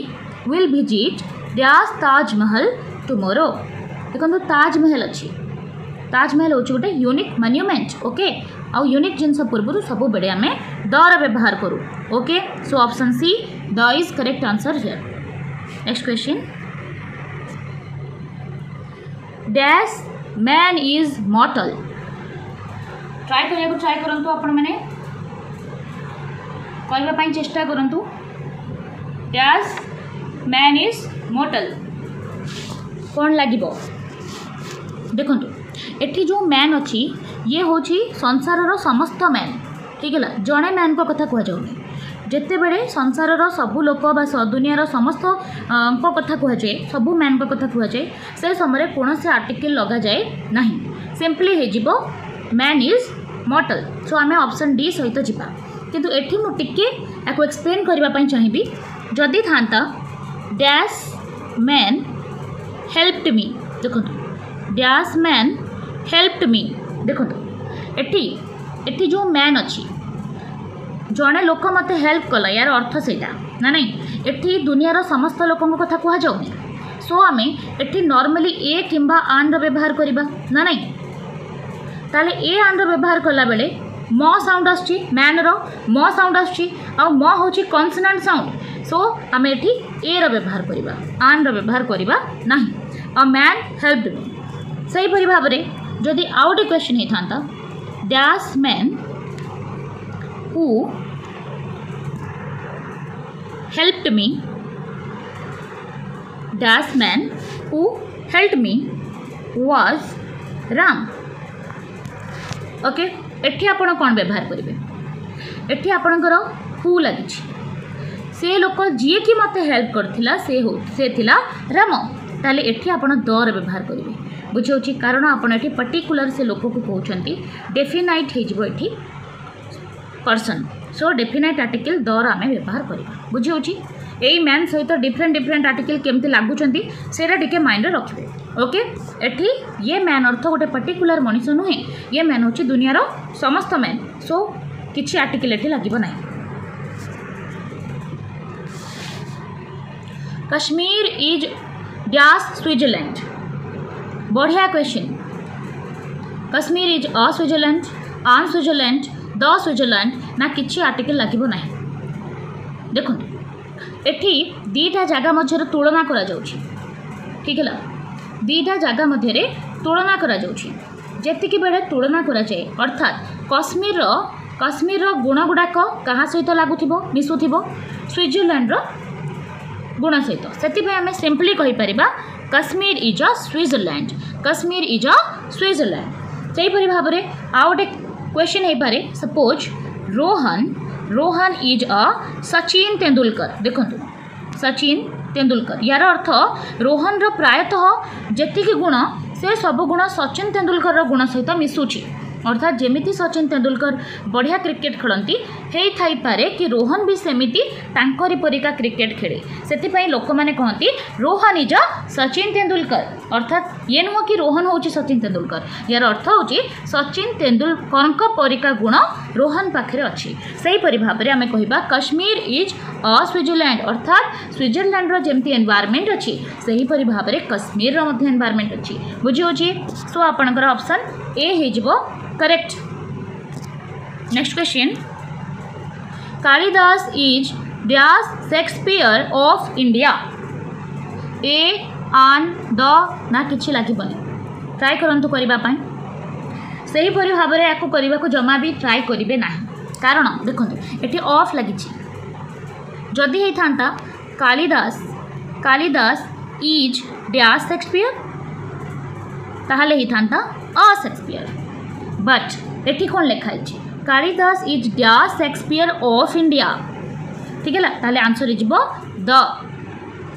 will visit द्यास Taj Mahal tomorrow देखो ताजमहल अच्छी ताजमहल हूँ गोटे यूनिक मन्युमेंट ओके आउ यूनिक जिनस पूर्व सब बड़े आम दर व्यवहार करूँ okay so option C the is correct answer हि next question dash man is mortal try करने ट्राए करूँ आप कहवापी चेष्टा करूँ डैश मैन इज मॉटल कौन लगे देखु ଏଠି ଯେଉଁ ମ୍ୟାନ୍ ଅଛି ଇଏ ହେଉଛି ସଂସାରର ସମସ୍ତ ମ୍ୟାନ୍ ହେଲା ଜଣେ ମ୍ୟାନ୍ଙ୍କ କଥା କୁହାଯାଉନି ଯେତେବେଳେ ସଂସାରର ସବୁ ଲୋକ ବା ଦୁନିଆର ସମସ୍ତଙ୍କ କଥା କୁହାଯାଏ ସବୁ ମ୍ୟାନ୍ଙ୍କ କଥା କୁହାଯାଏ ସେ ସମୟରେ କୌଣସି ଆର୍ଟିକେଲ୍ ଲଗାଯାଏ ନାହିଁ ସିମ୍ପଲି ହେଇଯିବ ମ୍ୟାନ୍ ଇଜ୍ ମଟଲ୍ ସୋ ଆମେ ଅପସନ୍ ଡି ସହିତ ଯିବା କିନ୍ତୁ ଏଠି ମୁଁ ଟିକିଏ ୟାକୁ ଏକ୍ସପ୍ଲେନ୍ କରିବା ପାଇଁ ଚାହିଁବି ଯଦି ଥାଆନ୍ତା ଡ୍ୟାସ୍ ମ୍ୟାନ୍ ହେଲ୍ପଡ଼ ମି ଦେଖନ୍ତୁ ଡ୍ୟାସ୍ ମ୍ୟାନ୍ हेल्पड मी देखो एटी जो मैन अच्छी जड़े लोक मत हेल्प कला यार अर्थ से ना ना ये दुनिया समस्त लोक कथा कह जा सो आम एटी नर्माली ए कि आन रवहार करवा ना ना तेल ए आन रवहार कला बेले म साउंड आस साउंड आस हूँ कनसनाट साउंड सो आम एटी ए रवहार करवा आन रवहार करवा ना अ मैन हेल्प से हीपरी भाव में যদি ଆଉ ଗୋଟେ କ୍ୱେଶ୍ଚନ୍ ହେଇଥାନ୍ତା dash man who helped me dash man who helped me was ram okay एठी आपण व्यवहार करेंगे एठी आपणकर लगी से लोक जी मत हेल्प करथिला से हो से राम ताले एठी आपण व्यवहार करें बुझे कारण आपठी पर्टिकुलर से लोक को कौन डेफिनाइट हो पर्सन सो डेफिनाइट आर्टिकल दर आम व्यवहार कर बुझे यही मैन सहित डिफरेंट डिफरेंट आर्टिकल केमती लगुं से माइंड रखे ओके एटी ये मैन अर्थ गोटे पर्टिकुलर मनीष नुहे ये मैन हूँ दुनिया समस्त मैन सो किसी आर्टिकल ये लगे ना Kashmir is Switzerland Bodhya question. Kashmir is a Switzerland, on Switzerland, the Switzerland না କିଛି আর্টিকেল লাগিব ନାହିଁ দেখুন এটি দুইটা জায়গা মধ্যে তুলনা করা যাচ্ছে ঠিক হল দুইটা জায়গা মধ্যে তুলনা করা যাচ্ছে যেতিকি বেড়ে তুলনা করা যায় অর্থাৎ কাশ্মীর কাশ্মীর গুণগুড়াক কাহা সহিত লাগুথিব মিশুথিব সুইজরল্যান্ডর গুণ সহিত সেপাই আমি simply কহিপারিবা Kashmir is a Switzerland Kashmir is a Switzerland सहीपर भाव आउट क्वेश्चन हो पारे suppose Rohan Rohan is a Sachin Tendulkar देख सचिन तेंदुलकर यार अर्थ रोहन रायतः जी गुण से सब गुण सचिन तेंदुलकर गुण सहित मिशुच्छी अर्थात जमी सचिन तेंदुलकर बढ़िया क्रिकेट खेलती थे कि रोहन भी सेमती परिका क्रिकेट खेले से लोक मैंने कहते रोहन इज सचिन तेंदुलकर अर्थात ये नुह कि रोहन हूँ सचिन तेंदुलकर यार अर्थ हूँ सचिन तेंदुलकर परिका गुण रोहन पाखे अच्छी से हीपरी भाव में आम कह कश्मीर इज अ स्विजरलैंड अर्थात स्विजरलैंड जमी एनवायरमेंट अच्छी से हीपरी भाव में कश्मीर एनवायरमेंट अच्छी बुझे सो आपण अप्सन ए हिज व correct next question Kalidas is dash Shakespeare of India a an the ना कि लगभग ट्राए करूँ करने भाव या जमा भी ट्राए करे ना कारण देखते ये अफ लगी जदि होता Kalidas Kalidas is the Shakespeare ताल असेक्सपियर बट एटी कौन लेखाई Kalidas is the Shakespeare of India ठीक है आंसर हो the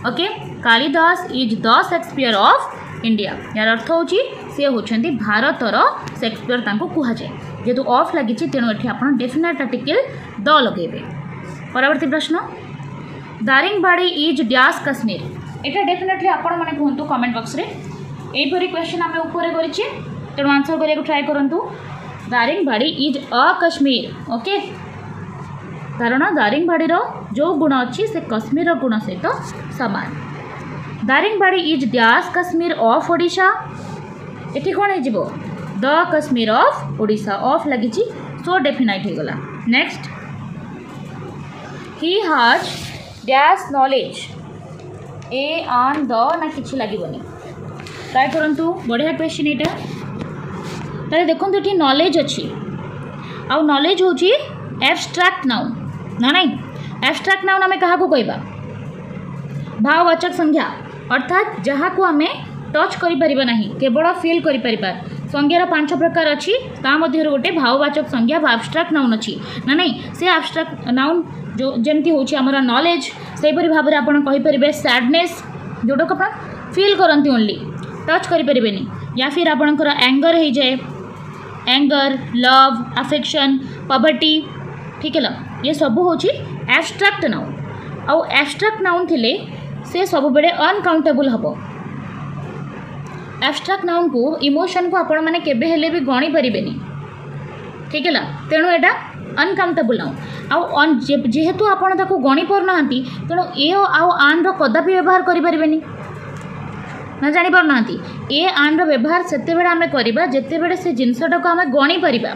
okay Kalidas is the Shakespeare of India यार अर्थ हो सी हूँ भारतर सेक्सपियर तक जाए जेहतु अफ लगी तेणु ये आपफिनेट आर्टिकल द लगे परवर्त प्रश्न दारिंगवाड़ी इज ड्यास काश्मीर यहाँ डेफिनेटली आपंतु कमेंट बक्स में यहपरी क्वेश्चन आम उपरे तेणु आंसर करने को ट्राए करूँ दारिंग भाड़ी इज अ कश्मीर ओके कारण दारिंग दारिंगवाड़ी जो गुण अच्छी से कश्मीर गुण सहित तो सामान भाड़ी is dash Kashmir of Odisha ये कौन हो the Kashmir of Voda of लगी सो डेफिनाइट हो गला नेक्स्ट ही हाज dash knowledge a an the ना कि लगभग ଟ୍ରାଏ କରନ୍ତୁ ବଢ଼ିଆ କ୍ୱେଶ୍ଚିନ୍ ଏଇଟା ତାହେଲେ ଦେଖନ୍ତୁ ଏଠି ନଲେଜ୍ ଅଛି ଆଉ ନଲେଜ୍ ହେଉଛି ଆବଷ୍ଟ୍ରାକ୍ଟ ନାଉନ୍ ନା ନାହିଁ ଆବଷ୍ଟ୍ରାକ୍ଟ ନାଉନ୍ ଆମେ କାହାକୁ କହିବା ଭାବବାଚକ ସଂଜ୍ଞା ଅର୍ଥାତ ଯାହାକୁ ଆମେ ଟଚ୍ କରିପାରିବା ନାହିଁ କେବଳ ଫିଲ୍ କରିପାରିବା ସଂଜ୍ଞାର ପାଞ୍ଚ ପ୍ରକାର ଅଛି ତା ମଧ୍ୟରୁ ଗୋଟେ ଭାବବାଚକ ସଂଜ୍ଞା ବା ଆବଷ୍ଟ୍ରାକ୍ଟ ନାଉନ୍ ଅଛି ନା ନାହିଁ ସେ ଆବଷ୍ଟ୍ରାକ୍ଟ ନାଉନ୍ ଯେଉଁ ଯେମିତି ହେଉଛି ଆମର ନଲେଜ୍ ସେହିପରି ଭାବରେ ଆପଣ କହିପାରିବେ ସ୍ୟାଡ଼ନେସ୍ ଯେଉଁଟାକୁ ଆପଣ ଫିଲ୍ କରନ୍ତି ଓନ୍ଲି ଟଚ୍ କରିପାରିବେନି ୟା ଫିର୍ ଆପଣଙ୍କର ଆଙ୍ଗର ହେଇଯାଏ ଆଙ୍ଗର ଲଭ୍ ଆଫେକ୍ସନ୍ ପଭର୍ଟି ଠିକ୍ ହେଲା ଏ ସବୁ ହେଉଛି ଆବଷ୍ଟ୍ରାକ୍ଟ ନାଉନ୍ ଆଉ ଆବଷ୍ଟ୍ରାକ୍ଟ ନାଉନ୍ ଥିଲେ ସେ ସବୁବେଳେ ଅନକାଉଣ୍ଟେବୁଲ୍ ହେବ ଆବଷ୍ଟ୍ରାକ୍ଟ ନାଉନ୍କୁ ଇମୋସନ୍କୁ ଆପଣମାନେ କେବେ ହେଲେ ବି ଗଣିପାରିବେନି ଠିକ୍ ହେଲା ତେଣୁ ଏଇଟା ଅନକାଉଣ୍ଟେବୁଲ୍ ନାଉନ୍ ଆଉ ଯେହେତୁ ଆପଣ ତାକୁ ଗଣିପାରୁନାହାନ୍ତି ତେଣୁ ଏ ଆଉ ଆନ୍ର କଦାପି ବ୍ୟବହାର କରିପାରିବେନି ନା ଜାଣିପାରୁନାହାନ୍ତି ଏ ଆଣ୍ଡର ବ୍ୟବହାର ସେତେବେଳେ ଆମେ କରିବା ଯେତେବେଳେ ସେ ଜିନିଷଟାକୁ ଆମେ ଗଣିପାରିବା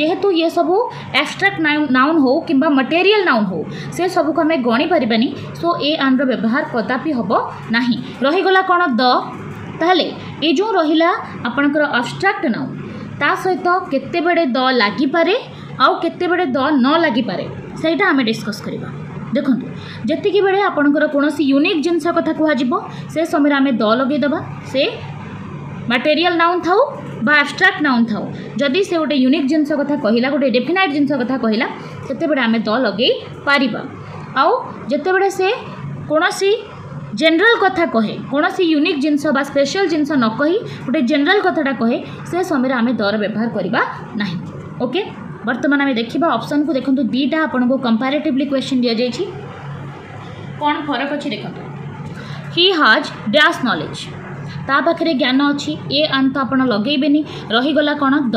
ଯେହେତୁ ଇଏ ସବୁ ଆବଷ୍ଟ୍ରାକ୍ଟ ନାଉନ୍ ହଉ କିମ୍ବା ମଟେରିଆଲ୍ ନାଉନ୍ ହଉ ସେ ସବୁକୁ ଆମେ ଗଣିପାରିବାନି ସୋ ଏ ଆଣ୍ଡର ବ୍ୟବହାର କଦାପି ହେବ ନାହିଁ ରହିଗଲା କ'ଣ ଦ ତାହେଲେ ଏ ଯେଉଁ ରହିଲା ଆପଣଙ୍କର ଅବଷ୍ଟ୍ରାକ୍ଟ ନାଉନ୍ ତା ସହିତ କେତେବେଳେ ଦ ଲାଗିପାରେ ଆଉ କେତେବେଳେ ଦ ନ ଲାଗିପାରେ ସେଇଟା ଆମେ ଡିସ୍କସ୍ କରିବା ଦେଖନ୍ତୁ ଯେତିକି ବେଳେ ଆପଣଙ୍କର କୌଣସି ୟୁନିକ୍ ଜିନିଷ କଥା କୁହାଯିବ ସେ ସମୟରେ ଆମେ ଦ ଲଗାଇଦେବା ସେ ମାଟେରିଆଲ ନାଉନ୍ ଥାଉ বা আবস্ট্রাক্ট নাউন থাও যদি সে গোটে ইউনিক জিনিস কথা কহিলা গোটে ডেফিনাইট জিনিস কথা কহিলা সেতবে আমি দ লগাই পারিবা আও যেতবে সে কোণী জেনারেল কথা কহে কোণী ইউনিক জিনিস বা স্পেশাল জিনিস নকহি গোটে জেনারেল কথাটা কহে সে সময় আমি দর ব্যবহার করা না ওকে ବର୍ତ୍ତମାନ ଆମେ ଦେଖିବା ଅପସନ୍କୁ ଦେଖନ୍ତୁ ଦୁଇଟା ଆପଣଙ୍କୁ କମ୍ପାରେଟିଭଲି କ୍ୱେଶ୍ଚିନ୍ ଦିଆଯାଇଛି କ'ଣ ଫରକ ଅଛି ଦେଖନ୍ତୁ ହି ହାଜ୍ ଡ୍ୟାସ୍ ନଲେଜ୍ ତା ପାଖରେ ଜ୍ଞାନ ଅଛି ଏ ଆନ୍ ତ ଆପଣ ଲଗେଇବେନି ରହିଗଲା କ'ଣ ଦ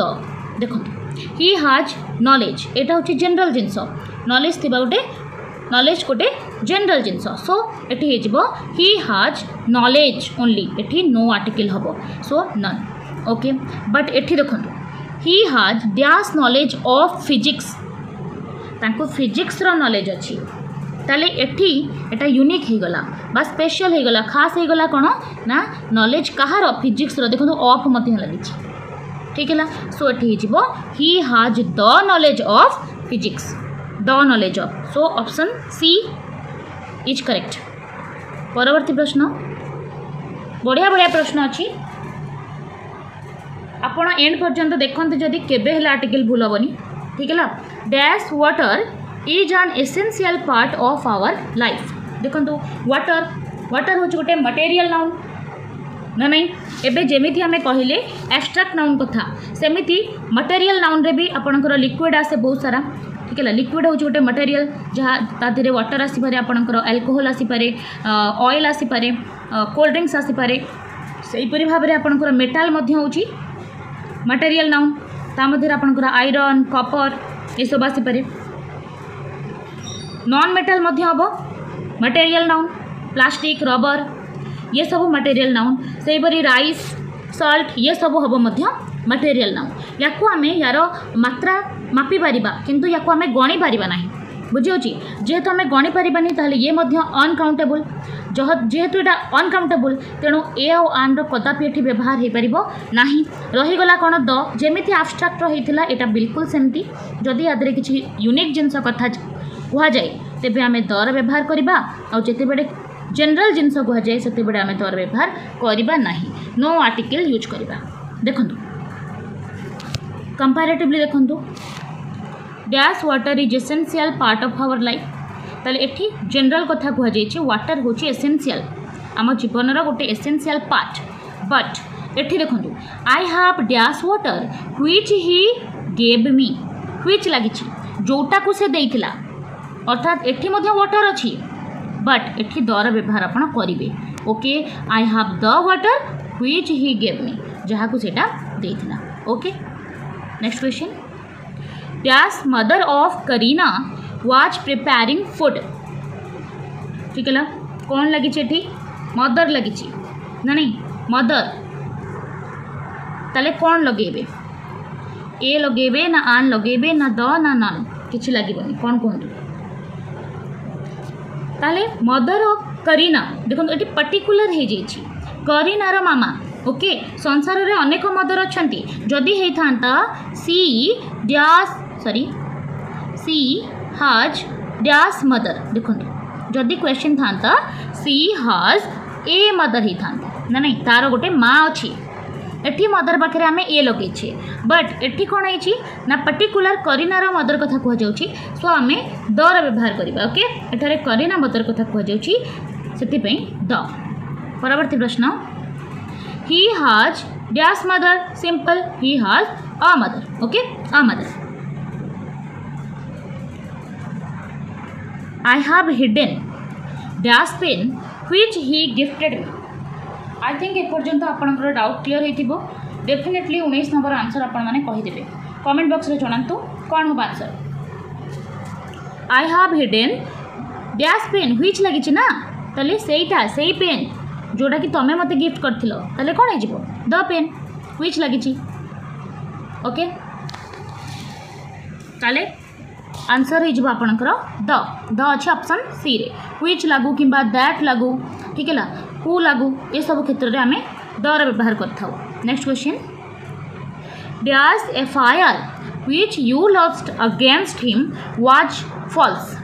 ଦେଖନ୍ତୁ ହି ହାଜ୍ ନଲେଜ ଏଇଟା ହେଉଛି ଜେନେରାଲ ଜିନିଷ ନଲେଜ ଥିବା ଗୋଟେ ନଲେଜ ଗୋଟେ ଜେନେରାଲ ଜିନିଷ ସୋ ଏଠି ହେଇଯିବ ହି ହାଜ୍ ନଲେଜ ଓନ୍ଲି ଏଠି ନୋ ଆର୍ଟିକିଲ୍ ହେବ ସୋ ନନ୍ ଓକେ ବଟ୍ ଏଠି ଦେଖନ୍ତୁ he has dash knowledge of physics ତାଙ୍କୁ ଫିଜିକ୍ସର ନଲେଜ୍ ଅଛି ତାହେଲେ ଏଠି ଏଟା ୟୁନିକ୍ ହେଇଗଲା ବା ସ୍ପେଶାଲ୍ ହେଇଗଲା ଖାସ୍ ହେଇଗଲା କ'ଣ ନା ନଲେଜ୍ କାହାର ଫିଜିକ୍ସର ଦେଖନ୍ତୁ ଅଫ୍ ମଧ୍ୟ ଲାଗିଛି ଠିକ୍ ହେଲା ସୋ ଏଠି ହେଇଯିବ he has the knowledge of physics the knowledge of so option C is correct ପରବର୍ତ୍ତୀ ପ୍ରଶ୍ନ ବଢ଼ିଆ ବଢ଼ିଆ ପ୍ରଶ୍ନ ଅଛି ଆପଣ ଏଣ୍ଡ ପର୍ଯ୍ୟନ୍ତ ଦେଖନ୍ତି ଯଦି କେବେ ହେଲେ ଆର୍ଟିକଲ୍ ଭୁଲ ହେବନି ଠିକ୍ ହେଲା dash water is an essential part of our life ଦେଖନ୍ତୁ ୱାଟର ୱାଟର ହେଉଛି ଗୋଟେ ମଟେରିଆଲ୍ ନାଉନ୍ ନା ନାହିଁ ଏବେ ଯେମିତି ଆମେ କହିଲେ ଆବଷ୍ଟ୍ରାକ୍ଟ ନାଉନ୍ କଥା ସେମିତି ମଟେରିଆଲ୍ ନାଉନ୍ରେ ବି ଆପଣଙ୍କର ଲିକ୍ୱିଡ଼ ଆସେ ବହୁତ ସାରା ठीक है लिक्विड हूँ गोटे मटेरियल जहाँ ताधे वाटर आसपे आपंकर आल्कोहल आसपे अएल आसपे कोल्ड ड्रिंक्स आसपे से भाव में आपर मेटाल हूँ मटेरियल नाउन तामध्य आप आईरन कपर यह सब आसपारे नन मेटाल हम मटेरियल नाउन प्लास्टिक रबर ये सब मटेरियल नाउन से राइस सल्ट ये सब हम मटेरियल नाउन या मात्रा मापि पार्बा कितु या गणी पारना ना बुझी जेहेतु आम तेल ये अनकाउंटेबुल जेहेतु यहाँ अनकाउंटेबुल तेणु ए आउ आन रदापि ये व्यवहार हो पार ना रहीगला कौन द जमी आबस्ट्राक्ट रही है यहाँ बिलकुल सेमती जदि या किसी यूनिक् जिनस कथ कए तेज आम दर व्यवहार करवा आते जनरल जिनस कहुए से आम दर व्यवहार करवा ना नो आर्टिकल यूज करवा देखु कंपेटिवली देखु dash water is essential part of our life তাহলে এটি জেনারেল কথা কুহযাইছে ওয়াটার হচ্ছে এসেন্সিয়াল আমার জীবনর গোটে এসেন্সিয়াল পার্ট বট এটি দেখুন I have dash water which he gave me which লাগিছি ଯେଉଁଟାକୁ ସେ ଦେଇଥିଲା ଅର୍ଥାତ୍ ଏଠି ମଧ୍ୟ ୱାଟର୍ ଅଛି ବଟ୍ ଏଠି ଦର ବ୍ୟବହାର ଆପଣ କରିବେ okay I have the water which he gave me ଯାହାକୁ ସେଇଟା ଦେଇଥିଲା okay next question Dia's mother of Kareena was preparing food ठीक है कौन लगी चिट्ठी मदर लगी ना नहीं मदर तले कौन लगे ए लगे ना आन लगे ना द ना नन किसी लगन कौन कहतु ताले मदर ऑफ करीना देखो ये पर्टिकुलर हो जाइए करीनार मामा ओके संसार अनेक मदर अच्छा जदि होता सी डैश सरी सी हाज डास मदर देखते जदि क्वेश्चन था सी हाज ए मदर ही था ना नहीं तार गोटे माँ अच्छी एटी मदर पाखे आम ए लगे बट एटी कौन है ना पर्टिकुलर करीनार मदर कथा कह सो आम द व्यवहार करवा ओके ये करीना मदर कथा कह द परवर्ती प्रश्न हि हाज dash mother simple he has a mother okay a mother I have hidden dustbin which he gifted me. I think এ পর্যন্ত আপনার ডাউট ক্লিয়ার হয়েছিল ডেফিনেটলি উনিশ নম্বর আনসর আপনার কহিদেবে কমেন্ট বক্সরে জনাতু কণ হব answer I have hidden dash pen which লাগিছে না তাহলে সেইটা সেই পেন যেটা কি তুমি মতো গিফট করছিল তাহলে কোণ হয়ে দ পেন হুইচ লাগিছি ওকে তাহলে आंसर हो अच्छी अप्सन सी रे ह्विच लगू कि दैट लगू ठीक है कु लगू ये सब क्षेत्र में आम द्यवहार correct question dash F I R which you lodged against him was false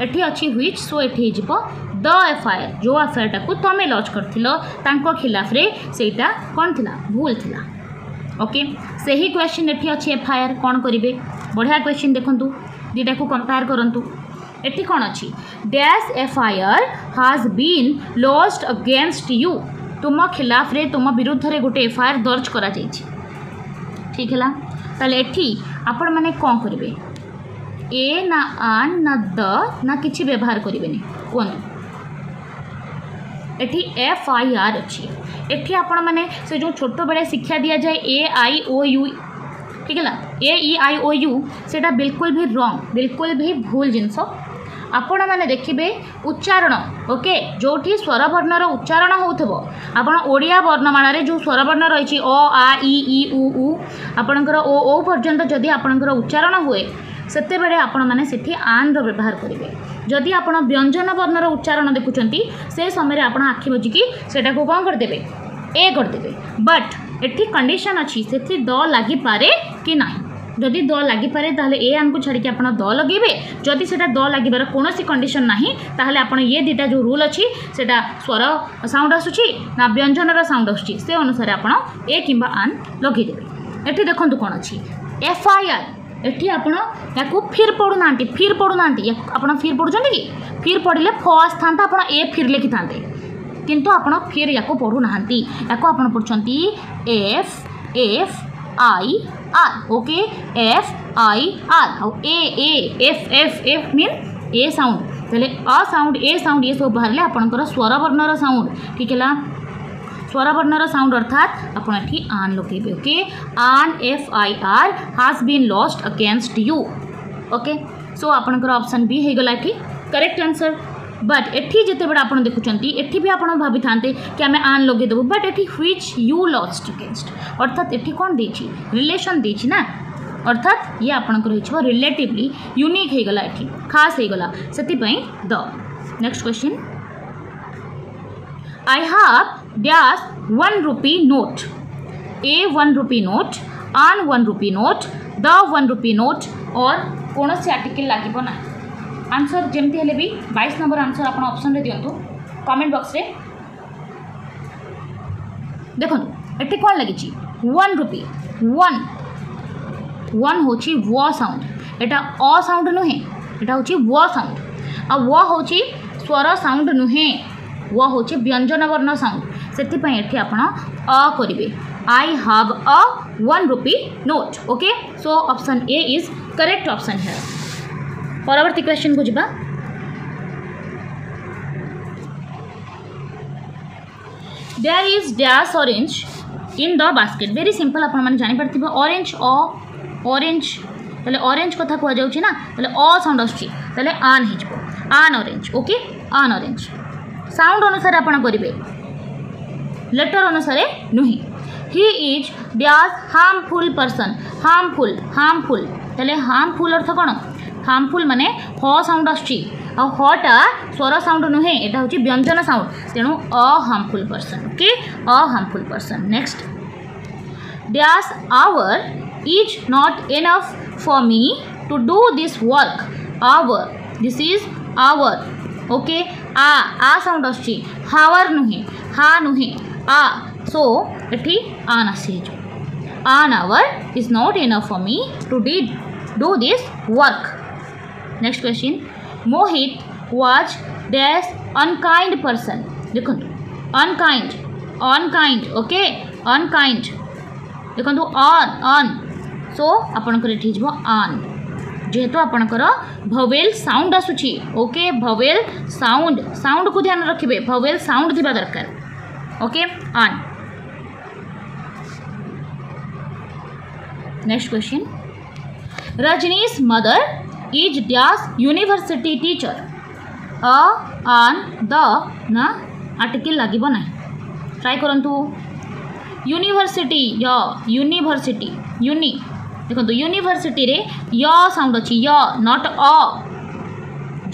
ये अच्छी ह्विच सो ये द एफआईआर जो एफआईआर टाक तुम लज कर खिलाफ़ से कौन थी भूल थी ओके से ही क्वेश्चन ये अच्छे एफआईआर कौन करेंगे বঢ়িয়া କ୍ୱେଶ୍ଚିନ୍ ଦେଖନ୍ତୁ ଦୁଇଟାକୁ କମ୍ପେୟାର କରନ୍ତୁ ଏଠି କ'ଣ ଅଛି dash FIR has been lodged against you ତୁମ ଖିଲାଫରେ ତୁମ ବିରୁଦ୍ଧରେ ଗୋଟେ ଏଫଆଇଆର୍ ଦର୍ଜ କରାଯାଇଛି ଠିକ୍ ହେଲା ତାହେଲେ ଏଠି ଆପଣମାନେ କ'ଣ କରିବେ ଏ ନା ଆନ୍ ନା ଦ ନା କିଛି ବ୍ୟବହାର କରିବେନି କୁହନ୍ତୁ ଏଠି ଏଫ୍ ଆଇ ଆର୍ ଅଛି ଏଠି ଆପଣମାନେ ସେ ଯେଉଁ ଛୋଟବେଳେ ଶିକ୍ଷା ଦିଆଯାଏ ଏ ଆଇ ଓ ୟୁ ठीक है ना ए इ आई ओ यू सेटा बिल्कुल भी रंग बिल्कुल भी भूल जिनस ଆପଣ ମାନେ ଦେଖିବେ ଉଚ୍ଚାରଣ ଓକେ ଯେଉଁଠି ସ୍ୱରବର୍ଣ୍ଣର ଉଚ୍ଚାରଣ ହେଉଥିବ ଆପଣ ଓଡ଼ିଆ ବର୍ଣ୍ଣମାଳାରେ ଯେଉଁ ସ୍ୱରବର୍ଣ୍ଣ ରହିଛି ଅ ଆ ଇ ଇ ଉ ଉ ଆପଣଙ୍କର ଓ ଓ ପର୍ଯ୍ୟନ୍ତ ଯଦି ଆପଣଙ୍କର ଉଚ୍ଚାରଣ ହୁଏ ସେତେବେଳେ ଆପଣମାନେ ସେଠି ଆନ୍ର ବ୍ୟବହାର କରିବେ ଯଦି ଆପଣ ବ୍ୟଞ୍ଜନ ବର୍ଣ୍ଣର ଉଚ୍ଚାରଣ ଦେଖୁଛନ୍ତି ସେ ସମୟରେ ଆପଣ ଆଖି ବୁଜିକି ସେଟାକୁ କ'ଣ କରିଦେବେ ଏ କରିଦେବେ ବଟ୍ एटी कंडीशन अच्छी से द लगिपे कि ना जदि द लगिपे तो को छाड़ी आप द लगे जदि से द लगे कौन सी कंडीशन ना तो आप ये दुटा जो रूल अच्छी से स्वर साउंड आसूना रउंड साउंड आप ए कि आन लगेदे ये देखते कौन अच्छी एफ आई आर एटी आपड़ फिर ना फिर पढ़ू ना आप फिर पढ़ुंट कि फिर पढ़ले फ आसता आप फिर लिखि था किंतु आप फिर या पढ़ुना या F F I R okay F I R A A F F F mean a sound पहले अ साउंड ए साउंड ये सब बाहर आपर स्वरवर्णर साउंड ठीक है स्वर स्वरवर्णर साउंड अर्थात आप आन लगे okay an F I R has been lodged against you okay so आपंकर ऑप्शन बी होगा कि करेक्ट आंसर बट एटी जिते बड़े आप देखुं एटी भी आप भाई था कि आम आन लगे बट एटी ह्विच यू लस्ट अगेन्स्ट अर्थात ये कौन दे रिलेसन देना अर्थात ये आपंकर रिलेटिवली यूनिक होगला ये खास होगला से the next question I have dash one rupee note a one rupee note an one rupee note the one rupee note और कौन आर्टिकल लगे ना आंसर जमी हेल्ले भी नंबर आंसर आप में दिंतु कमेंट बक्स में देखो ये कौन लगी वन रुपी वन वन हूँ व साउंड यहाँ अ साउंड नुहे यहाँ हूँ व साउंड आ व हूँ स्वर साउंड नुहे व हूँ व्यंजन वर्ण साउंड से आप करेंगे I have a one rupee note okay so option A is correct option है परवर्त क्वेश्चन को जी there is dash orange in the basket very simple आप जानपर थे ऑरेंज अ ऑरेंज तले ऑरेंज कथा कह जाऊँ ना तले अ साउंड तले आन हो an orange okay an orange sound अनुसार आपे लेटर अनुसार नुहे he is dash harmful person harmful harmful तले हार्मफुल अर्थ कौन हार्मफुल मानने ह साउंड आस हटा स्वर साउंड नुहे यहाँ हूँ व्यंजन साउंड तेणु a harmful person okay a harmful person next dash hour is not enough for me to do this work hour this is hour okay आ आ साउंड आस हावर नुहे हा नुहे आ सो एट an आसीज an hour is not enough for me to D do this work next question Mohit was dash unkind person देखो unkind unkind okay unkind देखो un un so आपणकर अन् जेहेतु आपणकर भवेल साउंड आसुची ओके भवेल साउंड साउंड को ध्यान रखिए भवेल साउंड थी दरकार okay un next question Rajnish mother is dash university teacher a an the na article लगे ना try करूँ यूनिभर्सीटी य यूनिभर्सीटी यूनि देखो यूनिभर्सीटी य साउंड अच्छी य नट अ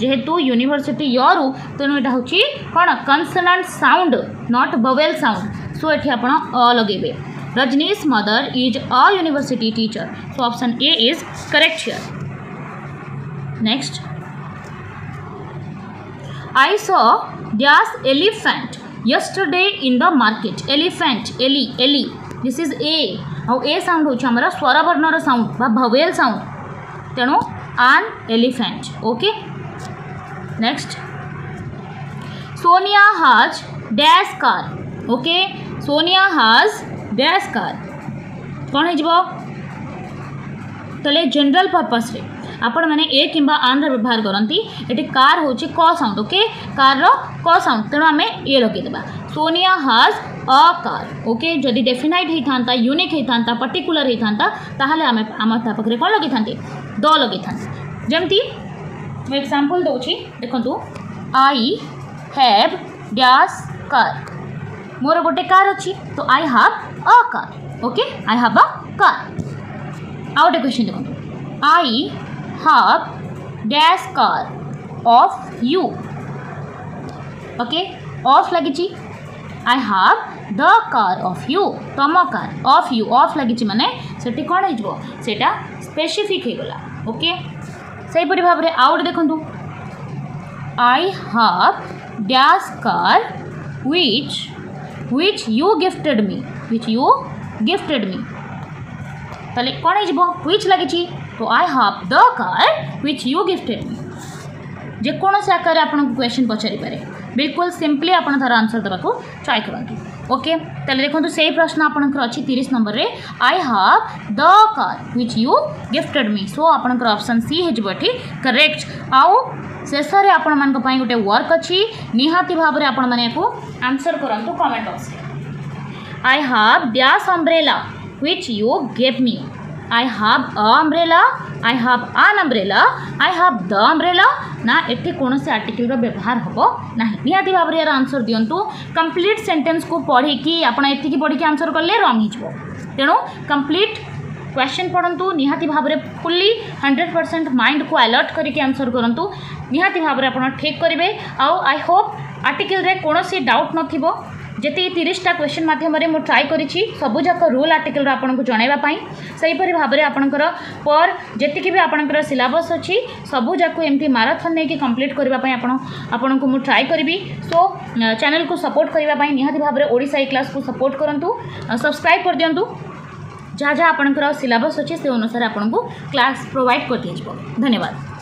जेहेतु यूनिभर्सीटी यु तेणु यहाँ हूँ कौन कनसनाट साउंड नट बवेल साउंड सो ये आप लगे Rajnish mother is a university teacher so option A is correct here next I saw dash elephant yesterday in the market elephant Eli Eli this is ए आउ ए साउंड हमारा स्वरवर्णर sound भवेल sound तेणु आन elephant okay next Sonia हाज dash car okay Sonia हाज dash car कौन है जीव तले जनरल पर्पस रे आपण ଆପଣମାନେ ଏ କିମ୍ବା ଆନ୍ଧ୍ର ବ୍ୟବହାର କରନ୍ତି ଏଠି କାର୍ ହେଉଛି କ ସାଉଣ୍ଡ ଓକେ କାର୍ର क साउंड तेणु आम ए लगेद Sonia has a car okay जदि डेफिनाइट होता यूनिक होता पर्टिकुलर होता आम आम पाखे कौन लगे था द लगे था जमती एक्जामपल दूँ देखु आई हैव डैश कार मोर गोटे कार अच्छी तो I have a car okay I have a car आ गोटे क्वेश्चन देखो I half dash car of you okay of lagichi i have the car of you तुम car of you of लगी मैंने से कौन होटा स्पेसीफिक होगला ओके से भाव में आउ गए देखु I have dash car which which you gifted me which you gifted me तेल कौन हो लगी तो I have the car which you gifted जेकोसी आकार क्वेश्चन पचारिपे बिल्कुल सिंपली आप आंसर देवाक ट्राए करते ओके देखो से ही प्रश्न आप नंबर रे I have the car which you gifted me so आपर option C होटी करेक्ट आउ शेष गोटे वर्क अच्छी निहाती भाव में आपर comment box I have dash umbrella which you gave me I have a umbrella. I have an umbrella. I have the umbrella. ନା ଏଠି କୌଣସି ଆର୍ଟିକଲ୍ର ବ୍ୟବହାର ହେବ ନାହିଁ ନିହାତି ଭାବରେ ଏହାର ଆନ୍ସର୍ ଦିଅନ୍ତୁ କମ୍ପ୍ଲିଟ୍ ସେଣ୍ଟେନ୍ସକୁ ପଢ଼ିକି ଆପଣ ଏତିକି ପଢ଼ିକି ଆନ୍ସର୍ କଲେ ରଙ୍ଗ ହେଇଯିବ ତେଣୁ କମ୍ପ୍ଲିଟ୍ क्वेश्चन पढ़ू निहाती भाव में फुल्ली हंड्रेड परसेंट माइंड को आलर्ट करके आंसर करूँ निहाती भाव में आप ठीक करेंगे आउ आई होप आर्टिकल रे कौन डाउट न जी तीसटा क्वेश्चन मध्यम मुझे ट्राए कर सबूक रूल आर्टिकल आपको जनवाई से हीपरी भाव में आपंकर पर जीक भी आपंकर सिलबस अच्छी सबूक एमती माराथन नहीं कम्प्लीट करने मुझे ट्राए करी सो चेल को सपोर्ट करने निहती भाव में ओडा ए क्लास को सपोर्ट करूँ सब्सक्राइब कर दिंतु जहाँ जहाँ आपंकर सिलबस अच्छे से अनुसार आपको क्लास प्रोवाइड कर दिज्व धन्यवाद